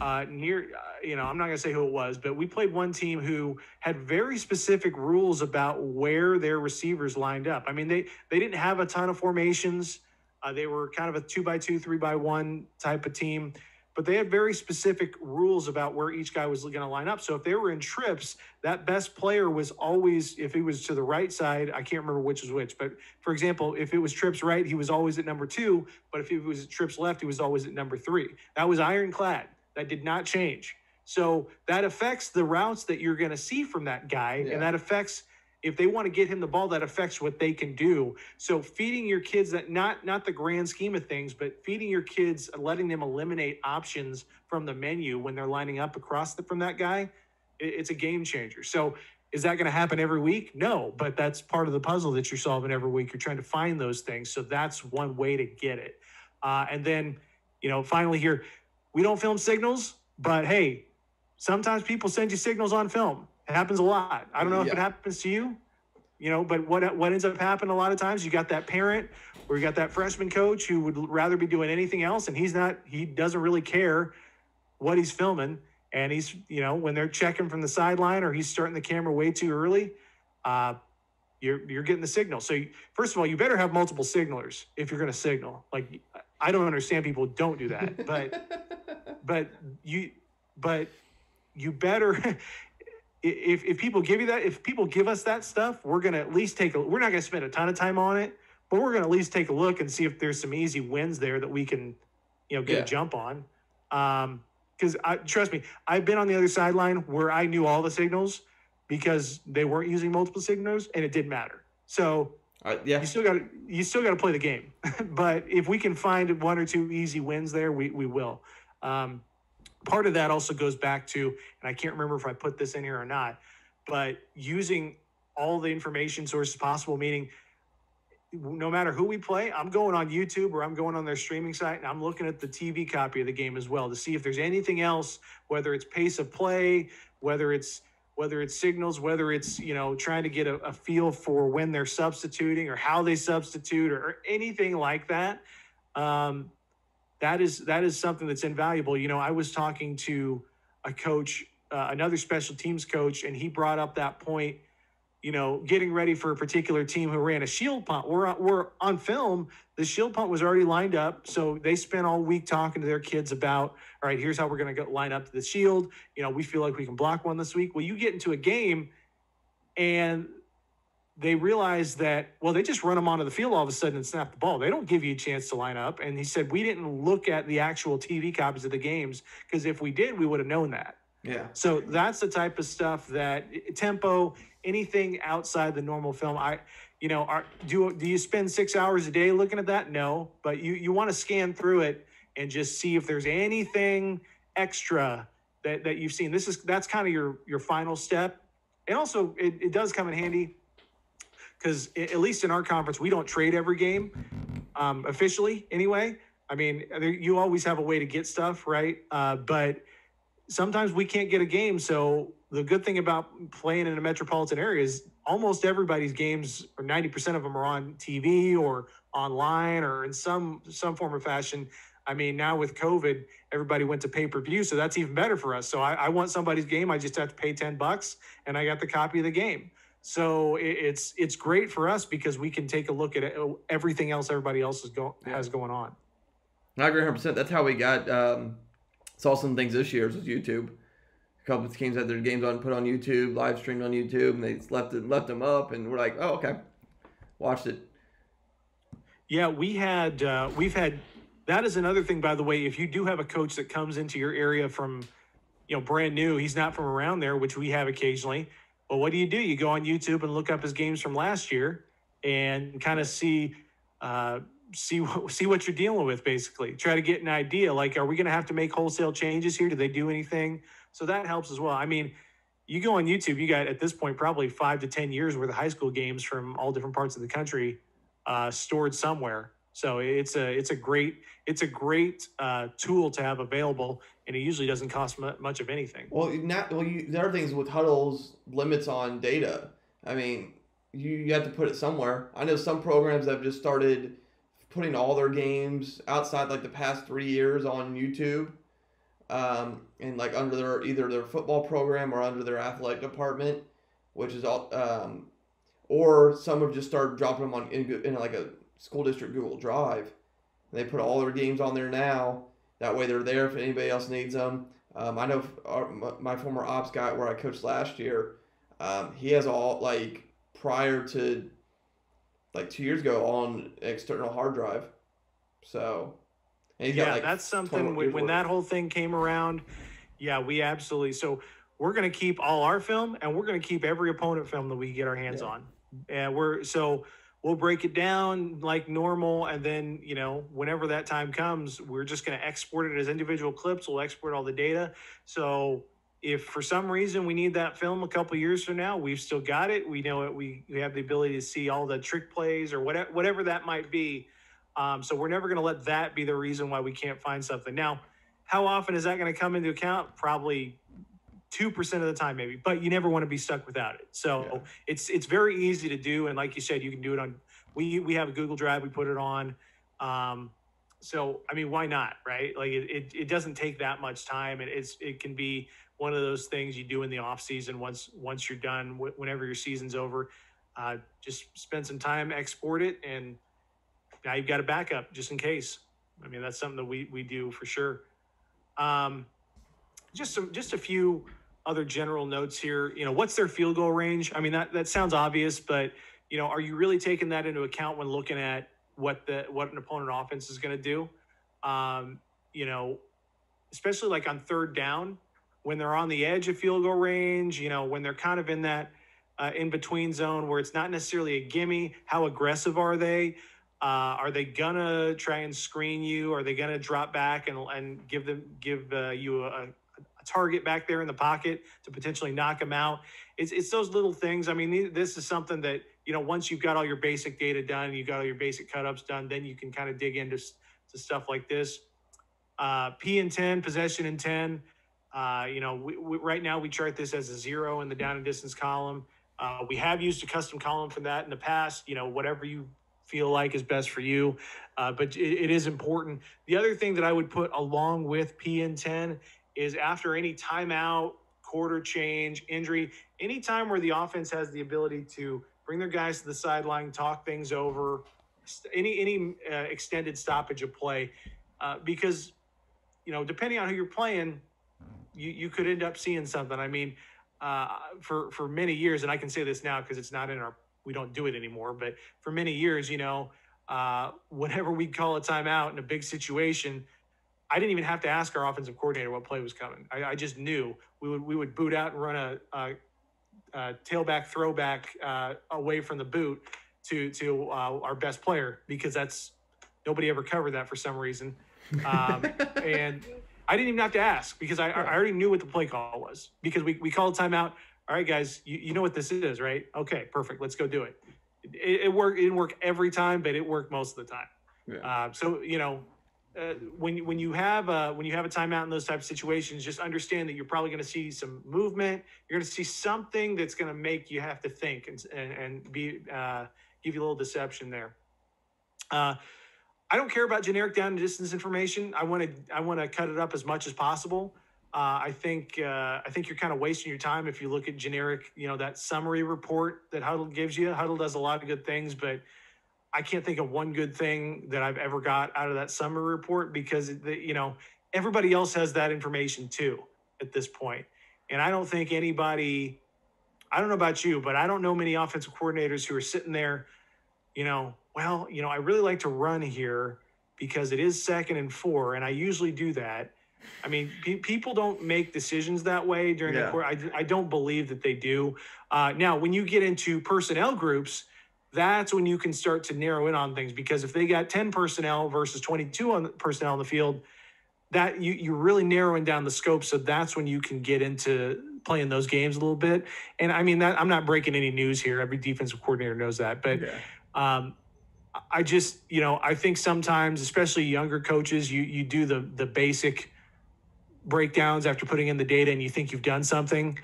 uh, near, uh, you know, I'm not going to say who it was, but we played one team who had very specific rules about where their receivers lined up. I mean, they they didn't have a ton of formations. Uh, they were kind of a two by two, three by one type of team, but they had very specific rules about where each guy was going to line up. So if they were in trips, that best player was always, if he was to the right side, I can't remember which is which, but for example, if it was trips right, he was always at number two, but if it was trips left, he was always at number three. That was ironclad. That did not change. So that affects the routes that you're going to see from that guy. Yeah. And that affects, if they want to get him the ball, that affects what they can do. So feeding your kids that not not the grand scheme of things, but feeding your kids, and letting them eliminate options from the menu when they're lining up across the, from that guy, it, it's a game changer. So is that going to happen every week? No, but that's part of the puzzle that you're solving every week. You're trying to find those things. So that's one way to get it. Uh, and then, you know, finally here, we don't film signals, but hey, sometimes people send you signals on film. It happens a lot. I don't know yeah. if it happens to you, you know, but what what ends up happening a lot of times, you got that parent or you got that freshman coach who would rather be doing anything else, and he's not. He doesn't really care what he's filming, and he's you know when they're checking from the sideline or he's starting the camera way too early. Uh, you're you're getting the signal. So first of all, you better have multiple signalers if you're going to signal. Like I don't understand people don't do that, but but you but you better if, if people give you that, if people give us that stuff, we're going to at least take a, we're not going to spend a ton of time on it, but we're going to at least take a look and see if there's some easy wins there that we can, you know, get Yeah. a jump on. Um, cause I, trust me, I've been on the other sideline where I knew all the signals because they weren't using multiple signals and it didn't matter. So Right, yeah. you still got to, you still got to play the game. but if we can find one or two easy wins there, we, we will. Um, part of that also goes back to, and I can't remember if I put this in here or not, but using all the information sources possible, meaning no matter who we play, I'm going on YouTube or I'm going on their streaming site and I'm looking at the TV copy of the game as well to see if there's anything else, whether it's pace of play, whether it's whether it's signals, whether it's you know trying to get a, a feel for when they're substituting or how they substitute or, or anything like that. Um, that is that is something that's invaluable. You know, I was talking to a coach, uh, another special teams coach, and he brought up that point. You know, getting ready for a particular team who ran a shield punt. We're we're on film. The shield punt was already lined up, so they spent all week talking to their kids about, all right, here's how we're going to line up to the shield. You know, we feel like we can block one this week. Well, you get into a game, and they realize that well they just run them onto the field all of a sudden and snap the ball they don't give you a chance to line up and he said we didn't look at the actual tv copies of the games because if we did we would have known that Yeah. so that's the type of stuff that eh, tempo anything outside the normal film i you know are do do you spend six hours a day looking at that? No but you you want to scan through it and just see if there's anything extra that, that you've seen. This is that's kind of your your final step. And also it, it does come in handy because at least in our conference we don't trade every game um, officially anyway. I mean you always have a way to get stuff right? Uh, but sometimes we can't get a game. So the good thing about playing in a metropolitan area is almost everybody's games or 90% of them are on tv or online or in some some form or fashion. I mean now with covid everybody went to pay-per-view so that's even better for us. So I, I want somebody's game i just have to pay 10 bucks and i got the copy of the game. So it, it's it's great for us because we can take a look at everything else everybody else is go, has going on. I agree 100. percent. That's how we got um, saw some things this year was YouTube. A couple of teams had their games on put on YouTube, live streamed on YouTube, and they left it left them up, and we're like, oh okay, watched it. Yeah, we had uh, we've had that is another thing by the way. If you do have a coach that comes into your area from you know brand new, he's not from around there, which we have occasionally. Well, what do you do? You go on YouTube and look up his games from last year and kind of see uh, see see what you're dealing with. Basically, try to get an idea. Like, are we going to have to make wholesale changes here? Do they do anything? So that helps as well. I mean, you go on YouTube, you got at this point probably five to ten years worth of high school games from all different parts of the country uh, stored somewhere. So it's a it's a great it's a great uh, tool to have available, and it usually doesn't cost mu- much of anything. Well, not well. You, the other things with Hudl's limits on data. I mean, you, you have to put it somewhere. I know some programs have just started putting all their games outside like the past three years on YouTube, um, and like under their either their football program or under their athletic department, which is all. Um, or some have just started dropping them on in, in like a school district Google Drive. They put all their games on there now. That way they're there if anybody else needs them. Um, I know our, my former ops guy where I coached last year, um, he has all like prior to like two years ago on external hard drive. So, yeah, like that's something when, when that whole thing came around. Yeah, we absolutely. So we're going to keep all our film, and we're going to keep every opponent film that we get our hands Yeah. on. And we're so we'll break it down like normal, and then you know whenever that time comes, we're just going to export it as individual clips. We'll export all the data. So if for some reason we need that film a couple years from now, we've still got it. We know it. We, we have the ability to see all the trick plays or whatever whatever that might be. Um, so we're never going to let that be the reason why we can't find something. Now, how often is that going to come into account? Probably two percent of the time, maybe. But you never want to be stuck without it. So Yeah. it's it's very easy to do, and like you said, you can do it on. We we have a Google Drive. We put it on. Um, so I mean, why not, right? Like it, it, it doesn't take that much time, and it's it can be one of those things you do in the off season once once you're done wh- whenever your season's over. Uh, just spend some time, export it, and now you've got a backup just in case. I mean, that's something that we we do for sure. Um, just some just a few other general notes here. You know, what's their field goal range? I mean, that that sounds obvious, but you know, are you really taking that into account when looking at what the what an opponent offense is going to do? Um, you know, especially like on third down when they're on the edge of field goal range. You know, when they're kind of in that uh, in between zone where it's not necessarily a gimme. How aggressive are they? Uh, are they gonna try and screen you? Are they gonna drop back and and give them give uh, you a, a, target back there in the pocket to potentially knock them out? It's it's those little things. I mean, this is something that you know once you've got all your basic data done, you got all your basic cutups done, then you can kind of dig into to stuff like this. Uh, P and ten, possession and ten. Uh, you know, we, we, right now we chart this as a zero in the down and distance column. Uh, we have used a custom column for that in the past. You know, whatever you feel like is best for you, uh, but it, it is important. The other thing that I would put along with P and 10 is after any timeout, quarter change, injury, any time where the offense has the ability to bring their guys to the sideline, talk things over, any any uh, extended stoppage of play, uh, because you know depending on who you're playing, you you could end up seeing something. I mean uh, for for many years, and I can say this now because it's not in our we don't do it anymore. But for many years, you know, uh, whenever we call a timeout in a big situation, I didn't even have to ask our offensive coordinator what play was coming. I, I just knew we would we would boot out and run a, a, a tailback throwback uh, away from the boot to to uh, our best player because that's nobody ever covered that for some reason. Um, and I didn't even have to ask because I, I already knew what the play call was because we, we called timeout. All right, guys, you, you know what this is, right? Okay, perfect. Let's go do it. It, it worked. It didn't work every time, but it worked most of the time. Yeah. Uh, so you know, uh, when when you have a, when you have a timeout in those type of situations, just understand that you're probably going to see some movement. You're going to see something that's going to make you have to think and and, and be uh, give you a little deception there. I don't care about generic down and distance information. I want to I want to cut it up as much as possible. Uh, I think uh, I think you're kind of wasting your time if you look at generic, you know, that summary report that Hudl gives you. Hudl does a lot of good things, but I can't think of one good thing that I've ever got out of that summary report because the, you know everybody else has that information too at this point, and I don't think anybody. I don't know about you, but I don't know many offensive coordinators who are sitting there, you know, well, you know, I really like to run here because it is second and four, and I usually do that. I mean, pe- people don't make decisions that way during yeah. the court. I, I don't believe that they do. Uh, now, when you get into personnel groups, that's when you can start to narrow in on things because if they got 10 personnel versus 22 on the personnel on the field, that you, you're really narrowing down the scope. So that's when you can get into playing those games a little bit. And I mean, that I'm not breaking any news here. Every defensive coordinator knows that. But yeah. um, I just, you know, I think sometimes, especially younger coaches, you you do the the basic breakdowns after putting in the data, and you think you've done something.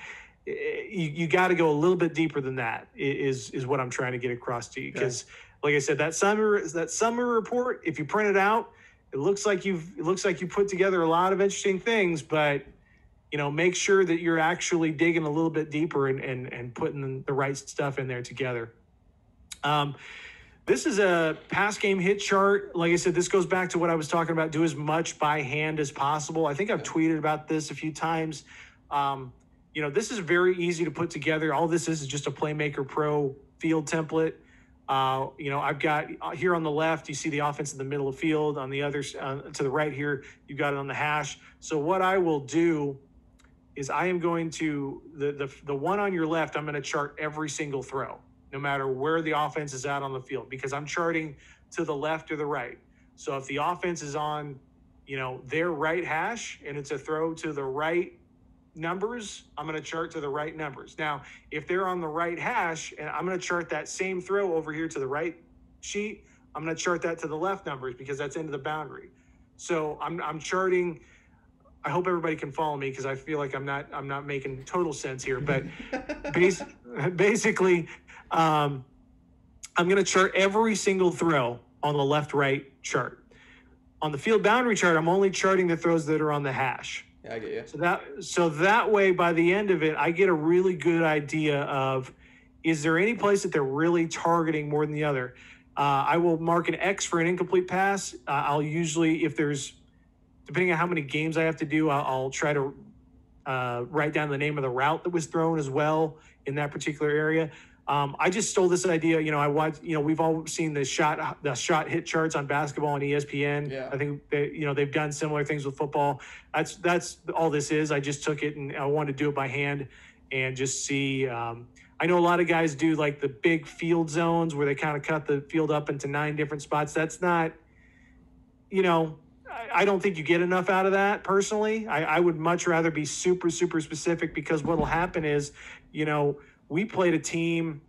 Eh, you, you got to go a little bit deeper than that. Is is what I'm trying to get across to you because, yeah. like I said, that summer that summer report, if you print it out, it looks like you've it looks like you put together a lot of interesting things, but you know, make sure that you're actually digging a little bit deeper and and, and putting the right stuff in there together. Um, this is a pass game hit chart. Like I said, this goes back to what I was talking about. Do as much by hand as possible. I think I've tweeted about this a few times. Um, you know, this is very easy to put together. All this is is just a Playmaker Pro field template. Uh, you know, I've got uh, here on the left, you see the offense in the middle of field. On the other, uh, to the right here, you've got it on the hash. So what I will do is I am going to the the the one on your left. I'm going to chart every single throw no matter where the offense is at on the field because I'm charting to the left or the right. So if the offense is on, you know, their right hash and it's a throw to the right numbers, I'm going to chart to the right numbers. Now, if they're on the right hash and I'm going to chart that same throw over here to the right sheet, I'm going to chart that to the left numbers because that's into the boundary. So I'm, I'm charting. I hope everybody can follow me because I feel like I'm not I'm not making total sense here. But bas- basically, um, I'm going to chart every single throw on the left right chart. On the field boundary chart, I'm only charting the throws that are on the hash. Yeah, I get you. So that so that way, by the end of it, I get a really good idea of is there any place that they're really targeting more than the other. Uh, I will mark an X for an incomplete pass. Uh, I'll usually, if there's, depending on how many games I have to do, I'll, I'll try to uh, write down the name of the route that was thrown as well in that particular area. Um, I just stole this idea. You know, I watched. You know, we've all seen the shot the shot hit charts on basketball and ESPN. Yeah. I think they, you know they've done similar things with football. That's that's all this is. I just took it and I wanted to do it by hand and just see. Um, I know a lot of guys do like the big field zones where they kind of cut the field up into nine different spots. That's not, you know, I, I don't think you get enough out of that personally. I, I would much rather be super super specific because what'll happen is, you know we played a team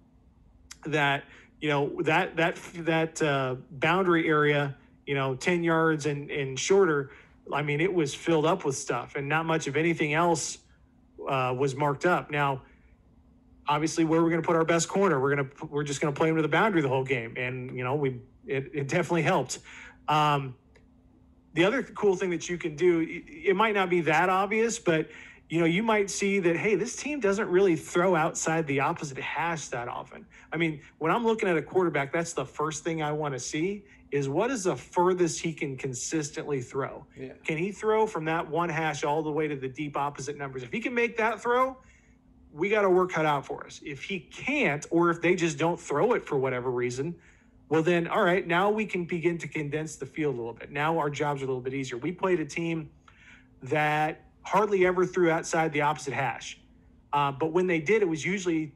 that you know that that that uh, boundary area you know 10 yards and and shorter i mean it was filled up with stuff and not much of anything else uh, was marked up. Now obviously where we're going to put our best corner? We're going to we're just going to play him to the boundary the whole game. And you know we it, it definitely helped. Um, the other cool thing that you can do it might not be that obvious but you know, you might see that, hey, this team doesn't really throw outside the opposite hash that often. I mean, when I'm looking at a quarterback, that's the first thing I want to see is what is the furthest he can consistently throw? Yeah. Can he throw from that one hash all the way to the deep opposite numbers? If he can make that throw, we got to work cut out for us. If he can't, or if they just don't throw it for whatever reason, well, then, all right, now we can begin to condense the field a little bit. Now our jobs are a little bit easier. We played a team that hardly ever threw outside the opposite hash. Uh, but when they did, it was usually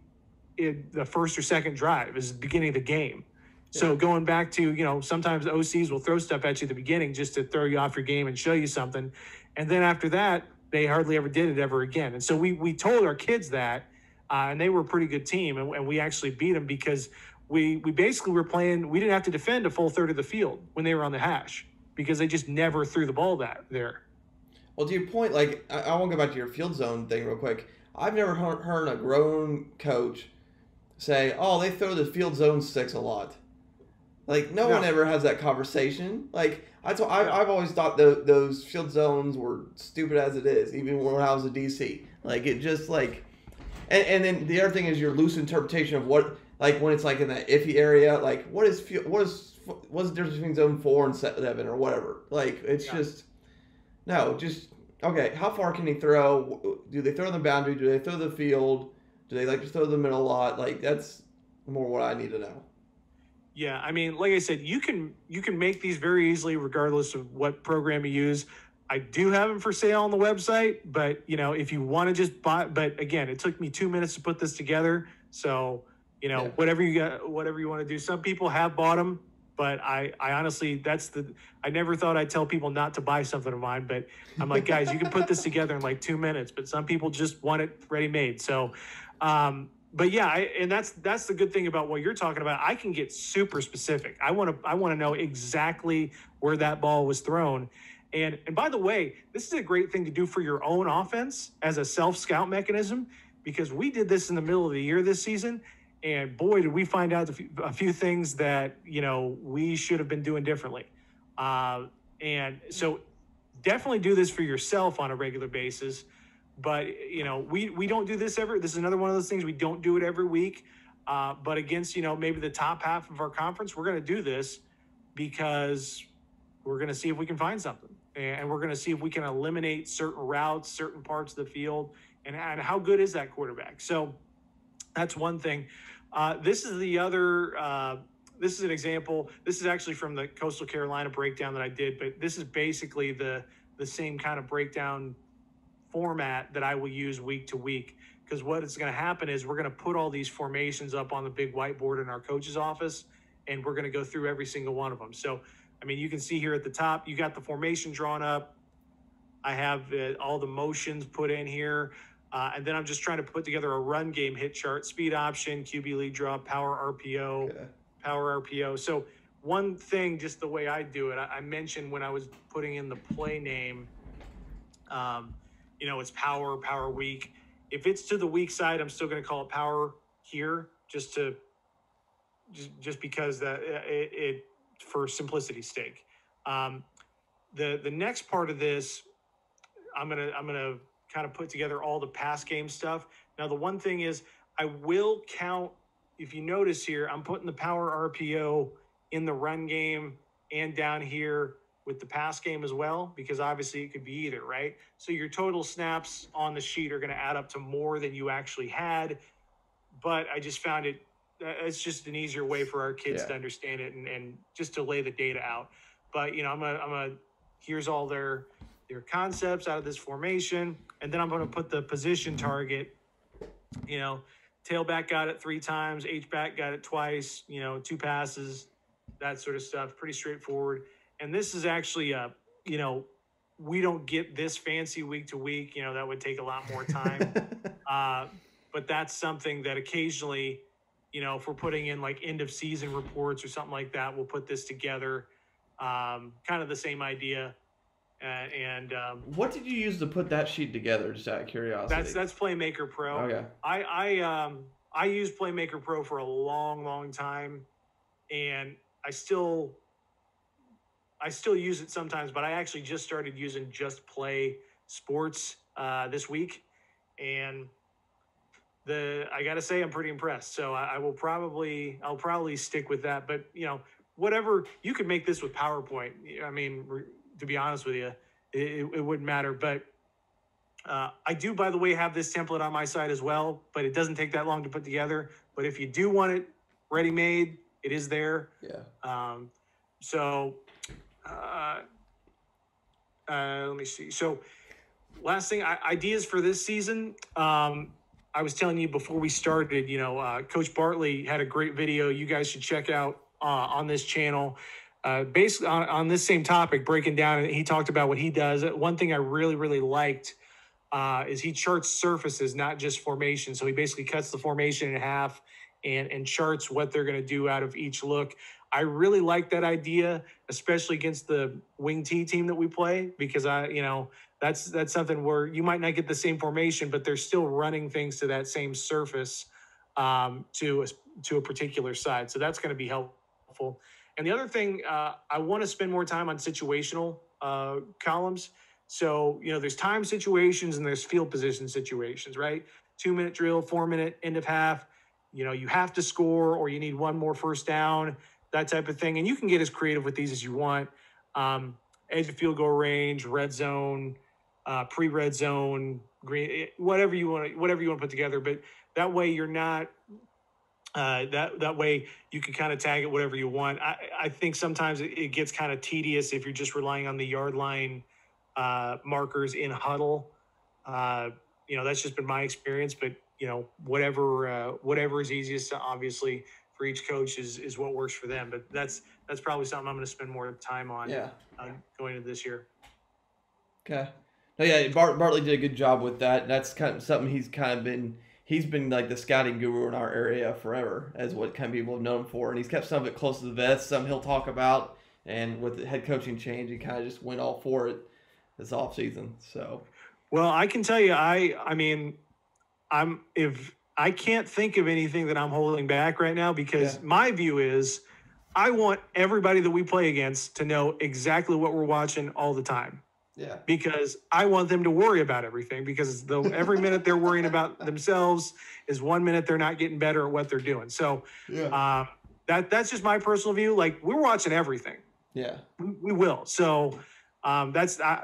in the first or second drive, is the beginning of the game. So going back to, you know, sometimes OCs will throw stuff at you at the beginning just to throw you off your game and show you something. And then after that, they hardly ever did it ever again. And so we, we told our kids that, uh, and they were a pretty good team. And, and we actually beat them because we, we basically were playing, we didn't have to defend a full third of the field when they were on the hash because they just never threw the ball that there. Well, to your point, like I, I want to go back to your field zone thing real quick. I've never heard, heard a grown coach say, "Oh, they throw the field zone six a lot." Like no, no. one ever has that conversation. Like I, t- I I've always thought the, those field zones were stupid as it is, even when I was a DC. Like it just like, and, and then the other thing is your loose interpretation of what like when it's like in that iffy area. Like what is what is what's the difference between zone four and seven or whatever? Like it's yeah. just no, just okay. How far can he throw? Do they throw the boundary? Do they throw the field? Do they like to throw the middle a lot? Like that's more what I need to know. Yeah, I mean, like I said, you can you can make these very easily, regardless of what program you use. I do have them for sale on the website, but you know, if you want to just buy, but again, it took me two minutes to put this together, so you know, yeah. whatever you got, whatever you want to do. Some people have bought them but I, I honestly, that's the, I never thought I'd tell people not to buy something of mine, but I'm like, guys, you can put this together in like two minutes, but some people just want it ready made. So, um, but yeah, I, and that's that's the good thing about what you're talking about. I can get super specific. I want to I want to know exactly where that ball was thrown. And and by the way, this is a great thing to do for your own offense as a self scout mechanism because we did this in the middle of the year this season and boy, did we find out a few, things that you know we should have been doing differently. Uh, and so, definitely do this for yourself on a regular basis. But you know, we we don't do this ever. This is another one of those things we don't do it every week. Uh, but against you know maybe the top half of our conference, we're going to do this because we're going to see if we can find something, and we're going to see if we can eliminate certain routes, certain parts of the field, and, and how good is that quarterback. So that's one thing. Uh, this is the other. Uh, this is an example. This is actually from the Coastal Carolina breakdown that I did, but this is basically the the same kind of breakdown format that I will use week to week. Because what is going to happen is we're going to put all these formations up on the big whiteboard in our coach's office, and we're going to go through every single one of them. So, I mean, you can see here at the top, you got the formation drawn up. I have uh, all the motions put in here. Uh, and then I'm just trying to put together a run game hit chart, speed option, QB lead drop, power RPO, okay. power RPO. So one thing, just the way I do it, I, I mentioned when I was putting in the play name, um, you know, it's power, power weak. If it's to the weak side, I'm still going to call it power here, just to, just, just because that it, it for simplicity's sake. Um, the the next part of this, I'm gonna I'm gonna kind of put together all the pass game stuff. Now, the one thing is, I will count, if you notice here, I'm putting the power RPO in the run game and down here with the pass game as well, because obviously it could be either, right? So your total snaps on the sheet are going to add up to more than you actually had. But I just found it, uh, it's just an easier way for our kids Yeah. to understand it and, and just to lay the data out. But, you know, I'm a, I'm a, here's all their, their concepts out of this formation. And then I'm going to put the position target, you know, tailback got it three times, H back got it twice, you know, two passes, that sort of stuff. Pretty straightforward. And this is actually, uh, you know, we don't get this fancy week to week. You know, that would take a lot more time. uh, but that's something that occasionally, you know, if we're putting in like end of season reports or something like that, we'll put this together. Um, kind of the same idea. Uh, and um, what did you use to put that sheet together? Just out of curiosity. that's that's Playmaker Pro. okay. I I um I used Playmaker Pro for a long, long time, and I still I still use it sometimes. But I actually just started using Just Play Sports uh, this week, and the I gotta say I'm pretty impressed. So I, I will probably I'll probably stick with that. But you know whatever you could make this with PowerPoint. I mean, to be honest with you, it, it wouldn't matter. But uh, I do, by the way, have this template on my site as well, but it doesn't take that long to put together. But if you do want it ready made, it is there. Yeah. Um, so, uh, uh, let me see. So, last thing, I, ideas for this season. Um, I was telling you before we started, you know, uh, Coach Bartley had a great video you guys should check out uh, on this channel. Uh, basically, on, on this same topic, breaking down, he talked about what he does. One thing I really, really liked uh, is he charts surfaces, not just formation. So he basically cuts the formation in half and and charts what they're going to do out of each look. I really like that idea, especially against the wing T team that we play, because I, you know, that's that's something where you might not get the same formation, but they're still running things to that same surface um, to a, to a particular side. So that's going to be helpful. And the other thing, uh, I want to spend more time on situational uh, columns. So, you know, there's time situations and there's field position situations, right? Two minute drill, four minute, end of half. You know, you have to score or you need one more first down, that type of thing. And you can get as creative with these as you want. Um, edge of field goal range, red zone, uh, pre red zone, green, whatever you want, whatever you want to put together. But that way you're not uh, that that way you can kind of tag it whatever you want. I, I think sometimes it, it gets kind of tedious if you're just relying on the yard line uh, markers in Hudl. Uh, you know that's just been my experience, but you know whatever uh, whatever is easiest, to obviously for each coach is is what works for them. But that's that's probably something I'm going to spend more time on Yeah. uh, going into this year. Okay. No, yeah, Bart, Bartley did a good job with that. That's kind of something he's kind of been. He's been like the scouting guru in our area forever, as what kind of people have known him for, and he's kept some of it close to the vest. Some he'll talk about, and with the head coaching change, he kind of just went all for it this off season. So Well, I can tell you, I I mean, I'm if I can't think of anything that I'm holding back right now because Yeah. my view is I want everybody that we play against to know exactly what we're watching all the time yeah, because I want them to worry about everything because the every minute they're worrying about themselves is one minute they're not getting better at what they're doing. So yeah, uh, that that's just my personal view. Like we're watching everything yeah. we, we will. So um, that's I,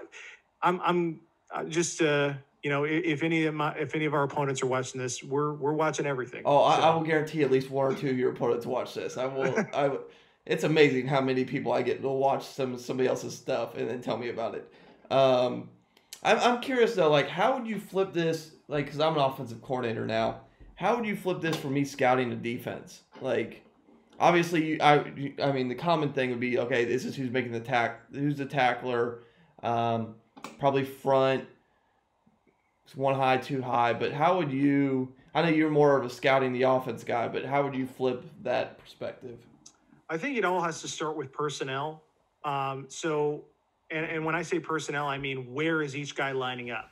I'm I'm uh, just uh, you know if, if any of my if any of our opponents are watching this, we're we're watching everything. Oh, I, So- I will guarantee at least one or two of your opponents watch this. I will. I. It's amazing how many people I get to watch some somebody else's stuff and then tell me about it. Um, I'm I'm curious though, like how would you flip this? Like, because I'm an offensive coordinator now. How would you flip this for me scouting the defense? Like, obviously, you, I you, I mean the common thing would be okay. This is who's making the tack. Who's the tackler? Um, probably front. One high, two high. But how would you? I know you're more of a scouting the offense guy, but how would you flip that perspective? I think it all has to start with personnel. Um, so, and, and when I say personnel, I mean where is each guy lining up?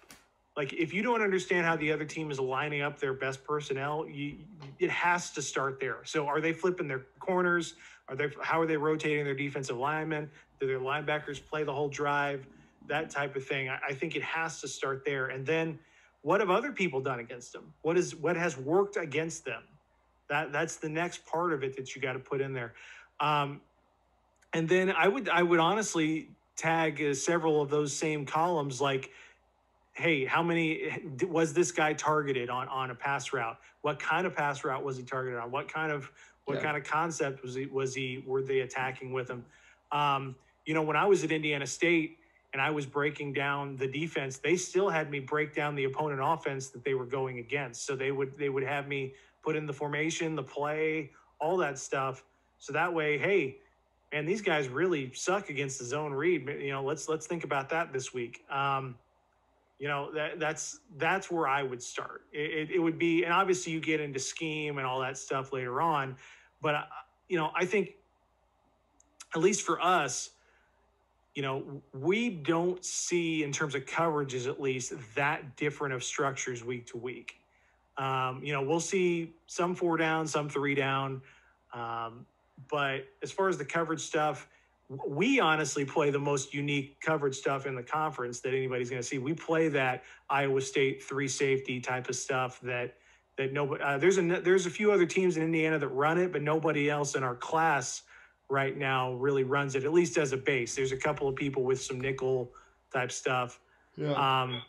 Like, if you don't understand how the other team is lining up their best personnel, you, it has to start there. So, are they flipping their corners? Are they how are they rotating their defensive linemen? Do their linebackers play the whole drive? That type of thing. I, I think it has to start there. And then, what have other people done against them? What is what has worked against them? That that's the next part of it that you got to put in there. Um, and then I would I would honestly tag several of those same columns like hey how many was this guy targeted on on a pass route? What kind of pass route was he targeted on? What kind of what Yeah. kind of concept was he was he were they attacking with him? Um, you know when i was at indiana state and i was breaking down the defense they still had me break down the opponent offense that they were going against. So they would they would have me put in the formation the play all that stuff. So that way hey man, these guys really suck against the zone read. You know, let's let's think about that this week. Um, you know, that that's that's where I would start. It, it, it would be, and obviously you get into scheme and all that stuff later on, but uh, you know, I think at least for us, you know, we don't see in terms of coverages at least that different of structures week to week. Um, you know, we'll see some four down, some three down. Um, but as far as the coverage stuff, we honestly play the most unique coverage stuff in the conference that anybody's going to see. We play that Iowa State three safety type of stuff that that nobody. Uh, there's a there's a few other teams in Indiana that run it, but nobody else in our class right now really runs it. At least as a base. There's a couple of people with some nickel type stuff. Yeah. Um,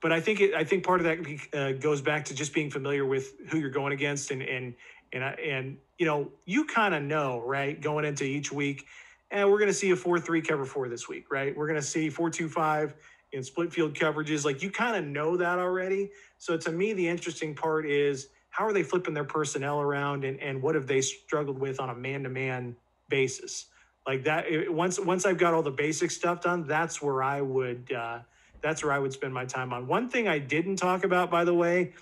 but I think it, I think part of that uh, goes back to just being familiar with who you're going against, and and and I- and you know you kind of know right going into each week, and we're going to see a four three cover four this week, right? We're going to see four two five in split field coverages, like you kind of know that already. So to me, the interesting part is how are they flipping their personnel around, and and what have they struggled with on a man to man basis, like that. Once once I've got all the basic stuff done, that's where I would. Uh, that's where I would spend my time on. One thing I didn't talk about, by the way,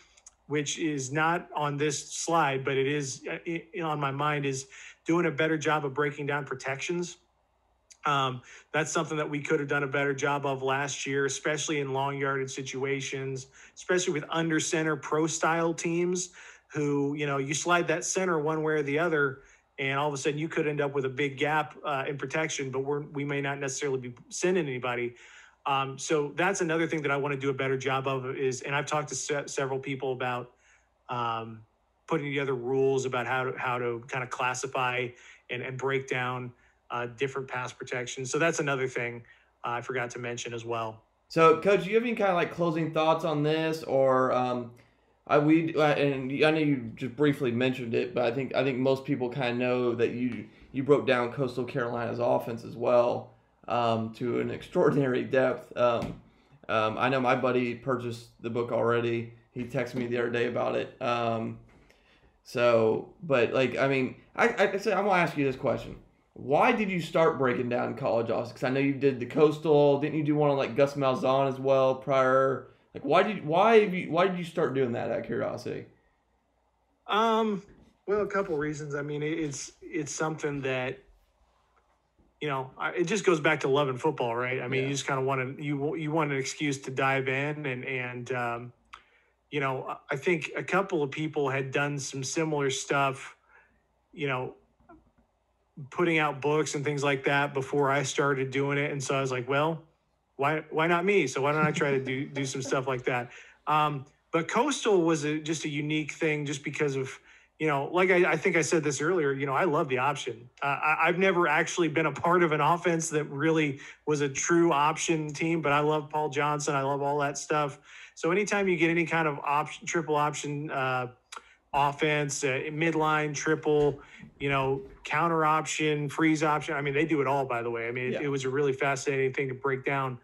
which is not on this slide, but it is uh, on my mind, is doing a better job of breaking down protections. Um, that's something that we could have done a better job of last year, especially in long yarded situations, especially with under center pro style teams who, you know, you slide that center one way or the other, and all of a sudden you could end up with a big gap uh, in protection, but we're, we may not necessarily be sending anybody. Um, so that's another thing that I want to do a better job of is, and I've talked to se- several people about um, putting together rules about how to how to kind of classify and, and break down uh, different pass protections. So that's another thing uh, I forgot to mention as well. So, coach, do you have any kind of like closing thoughts on this, or um, I we uh, and I know you just briefly mentioned it, but I think I think most people kind of know that you you broke down Coastal Carolina's offense as well um, to an extraordinary depth. Um, um, I know my buddy purchased the book already. He texted me the other day about it. Um, so, but like, I mean, I I, said I'm gonna ask you this question. Why did you start breaking down college offense? Because I know you did the coastal. Didn't you do one on like Gus Malzahn as well prior? Like, why did why you why did you start doing that? Out of curiosity. Um, well, a couple reasons. I mean, it's it's something that you know, it just goes back to loving football, right? I mean, Yeah. you just kind of want to you you want an excuse to dive in, and and um, you know, I- I think a couple of people had done some similar stuff, you know, putting out books and things like that before I started doing it, and so I was like, well, why why not me? So why don't I try to do do some stuff like that? Um, but coastal was a, just a unique thing, just because of you know, like I, I think I said this earlier. You know, I love the option. Uh, I, I've never actually been a part of an offense that really was a true option team, but I love Paul Johnson. I love all that stuff. So anytime you get any kind of option, triple option uh, offense, uh, midline, triple, you know, counter option, freeze option. I mean, they do it all, by the way. I mean, it, Yeah. it was a really fascinating thing to break down.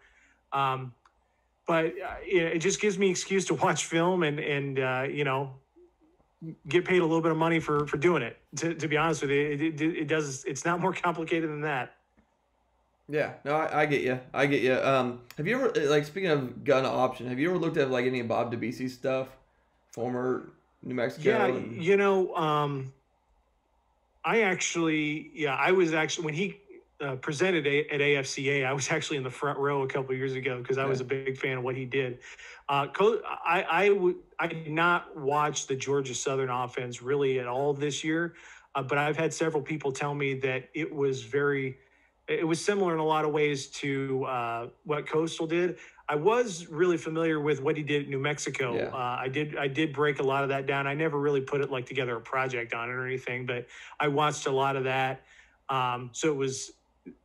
Um, but uh, it, it just gives me excuse to watch film and and uh, you know get paid a little bit of money for for doing it. To, to be honest with you, it, it, it does. It's not more complicated than that. Yeah, no, I, I get you. I get you. Um, have you ever like speaking of gun option? Have you ever looked at like any Bob DeBesse stuff, former New Mexico? Yeah, and- you know, um, I actually, yeah, I was actually when he uh, presented a, at AFCA, I was actually in the front row a couple years ago because I was a big fan of what he did. Uh, co- I I would I did not watch the Georgia Southern offense really at all this year, uh, but I've had several people tell me that it was very, it was similar in a lot of ways to uh, what Coastal did. I was really familiar with what he did at New Mexico. Yeah. Uh, I did I did break a lot of that down. I never really put it like together a project on it or anything, but I watched a lot of that. Um, so it was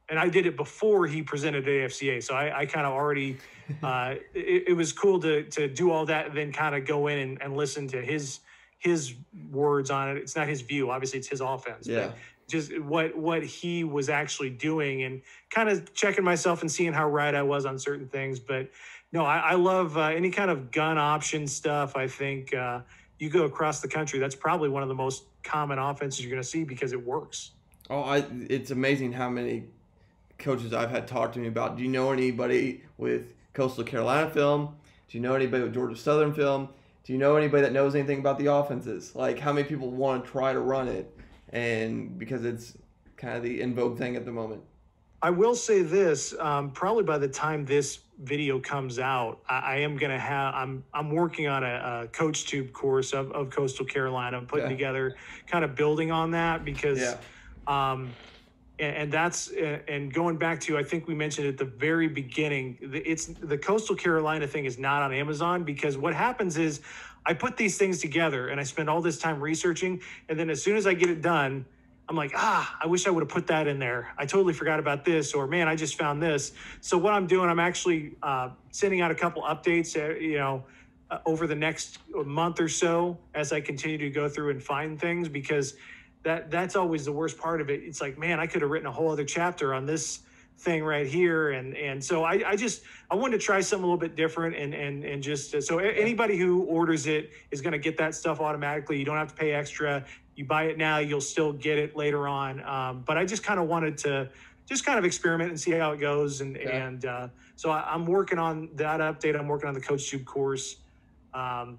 and I did it before he presented at AFCA, so I, I kind of already. Uh, it, it, was cool to to do all that, and then kind of go in and, and listen to his his words on it. It's not his view, obviously, it's his offense. Yeah. just what what he was actually doing, and kind of checking myself and seeing how right I was on certain things. But no, I, I love uh, any kind of gun option stuff. I think uh, you go across the country, that's probably one of the most common offenses you're going to see because it works. Oh, I, it's amazing how many coaches I've had talk to me about. Do you know anybody with Coastal Carolina film? Do you know anybody with Georgia Southern film? Do you know anybody that knows anything about the offenses? Like how many people want to try to run it, and because it's kind of the in vogue thing at the moment. I will say this: um, probably by the time this video comes out, I, I am going to have. I'm I'm working on a, a, coach tube course of, of Coastal Carolina. I'm putting together, kind of building on that because. Yeah. Um, and, that's and going back to I think we mentioned at the very beginning, it's the Coastal Carolina thing is not on Amazon because what happens is I put these things together and I spend all this time researching, and then as soon as I get it done, I'm like, ah, I wish I would have put that in there. I totally forgot about this, or man, I just found this. So what I'm doing, I'm actually uh, sending out a couple updates, uh, you know, uh, over the next month or so as I continue to go through and find things because that that's always the worst part of it. It's like, man, I could have written a whole other chapter on this thing right here, and and so I, I just I wanted to try something a little bit different, and and and just so anybody who orders it is going to get that stuff automatically. You don't have to pay extra. You buy it now, you'll still get it later on. Um, but I just kind of wanted to just kind of experiment and see how it goes, and yeah. and uh, so I, am working on that update. I'm working on the Coach Tube course. Um,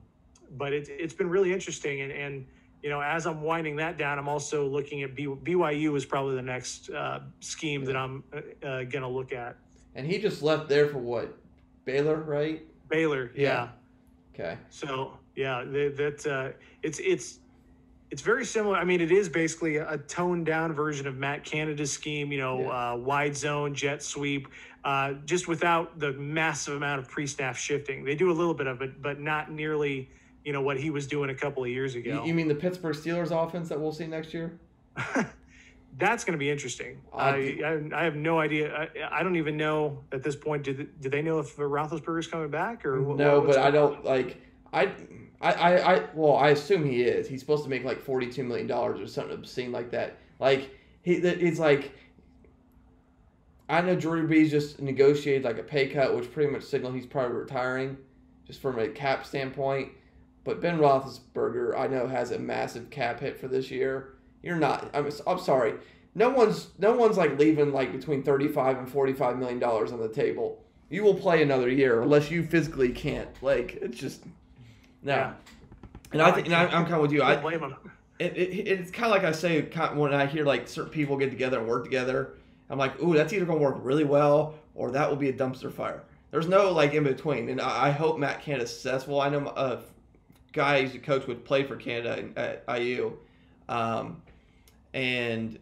but it, it's been really interesting and, and you know, as I'm winding that down, I'm also looking at B- BYU is probably the next uh, scheme that I'm uh, uh going to look at. And he just left there for what? Baylor, right? Baylor, yeah. yeah. Okay. So yeah, that, that uh, it's it's it's very similar. I mean, it is basically a toned down version of Matt Canada's scheme. You know, yeah. uh, wide zone, jet sweep, uh, just without the massive amount of pre-snap shifting. They do a little bit of it, but not nearly you know what he was doing a couple of years ago. You, mean the Pittsburgh Steelers offense that we'll see next year? That's going to be interesting. I, I, I have no idea. I, I don't even know at this point. Do they, they know if Roethlisberger's coming back or no? But I don't like I. I, I, I, well, I assume he is. He's supposed to make like forty-two million dollars or something obscene like that. Like he, it's like I know Drew Brees just negotiated like a pay cut, which pretty much signaled he's probably retiring, just from a cap standpoint. But Ben Roethlisberger, I know, has a massive cap hit for this year. You're not. I'm, I'm sorry. No one's no one's like leaving like between 35 and 45 million dollars on the table. You will play another year unless you physically can't. Like it's just no. Yeah. And I think, and I, am kind of with you. I blame him. It, it, it's kind of like I say when I hear like certain people get together and work together. I'm like, ooh, that's either going to work really well or that will be a dumpster fire. There's no like in between, and I, I hope Matt Canada's successful. I know uh, guy who's a coach would play for Canada at IU, um, and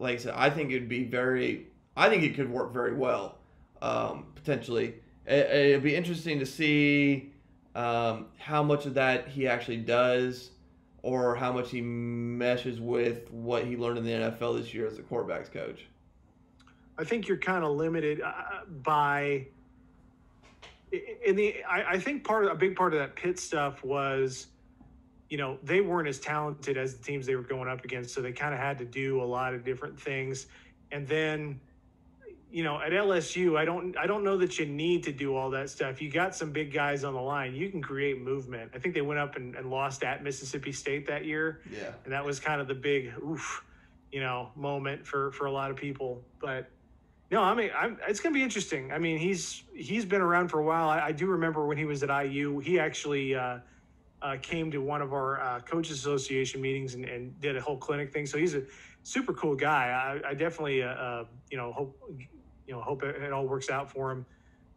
like I said, I think it'd be very. I think it could work very well, um, potentially. It, would be interesting to see um, how much of that he actually does, or how much he meshes with what he learned in the NFL this year as a quarterbacks coach. I think you're kind of limited uh, by in the I, I think part of a big part of that Pitt stuff was you know they weren't as talented as the teams they were going up against so they kind of had to do a lot of different things. And then you know at lsu i don't i don't know that you need to do all that stuff. You got some big guys on the line. You can create movement. I think they went up and, and lost at mississippi state that year. Yeah. And that was kind of the big oof you know moment for for a lot of people. But no, I mean, I'm, it's going to be interesting. I mean, he's he's been around for a while. I, I do remember when he was at IU, he actually uh, uh, came to one of our uh, coaches association meetings and, and, did a whole clinic thing. So he's a super cool guy. I, I definitely, uh, uh, you know, hope you know hope it, it, all works out for him.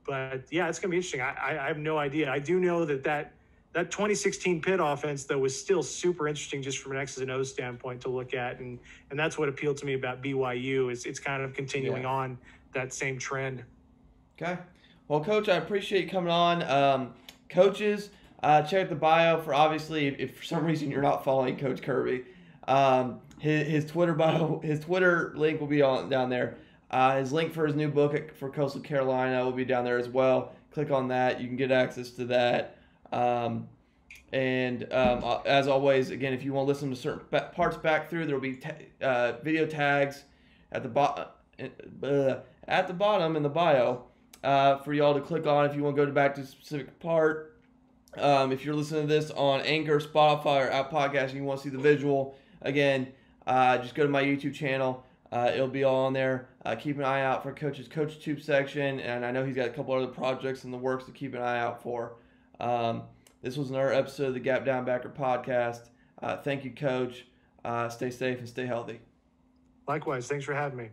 But yeah, it's going to be interesting. I, I have no idea. I do know that that that 2016 Pitt offense though was still super interesting just from an X's and O's standpoint to look at, and and that's what appealed to me about BYU is it's kind of continuing yeah. on that same trend. Okay, well, Coach, I appreciate you coming on. Um, coaches, uh, check the bio for obviously if, if, for some reason you're not following Coach Kirby. Um, his, his Twitter bio, his Twitter link will be on down there. Uh, his link for his new book at, for Coastal Carolina will be down there as well. Click on that. You can get access to that. Um, and um, uh, as always, again, if you want to listen to certain parts back through, there will be ta- uh, video tags at the bottom uh, at the bottom in the bio uh, for y'all to click on if you want to go back to a specific part. Um, if you're listening to this on Anchor, Spotify, or Apple Podcast, and you want to see the visual, again, uh, just go to my YouTube channel. Uh, it'll be all on there. Uh, keep an eye out for Coach's Coach Tube section, and I know he's got a couple other projects in the works to keep an eye out for. Um, this was another episode of the Gap Down Backer podcast. Uh, thank you, Coach. Uh, stay safe and stay healthy. Likewise. Thanks for having me.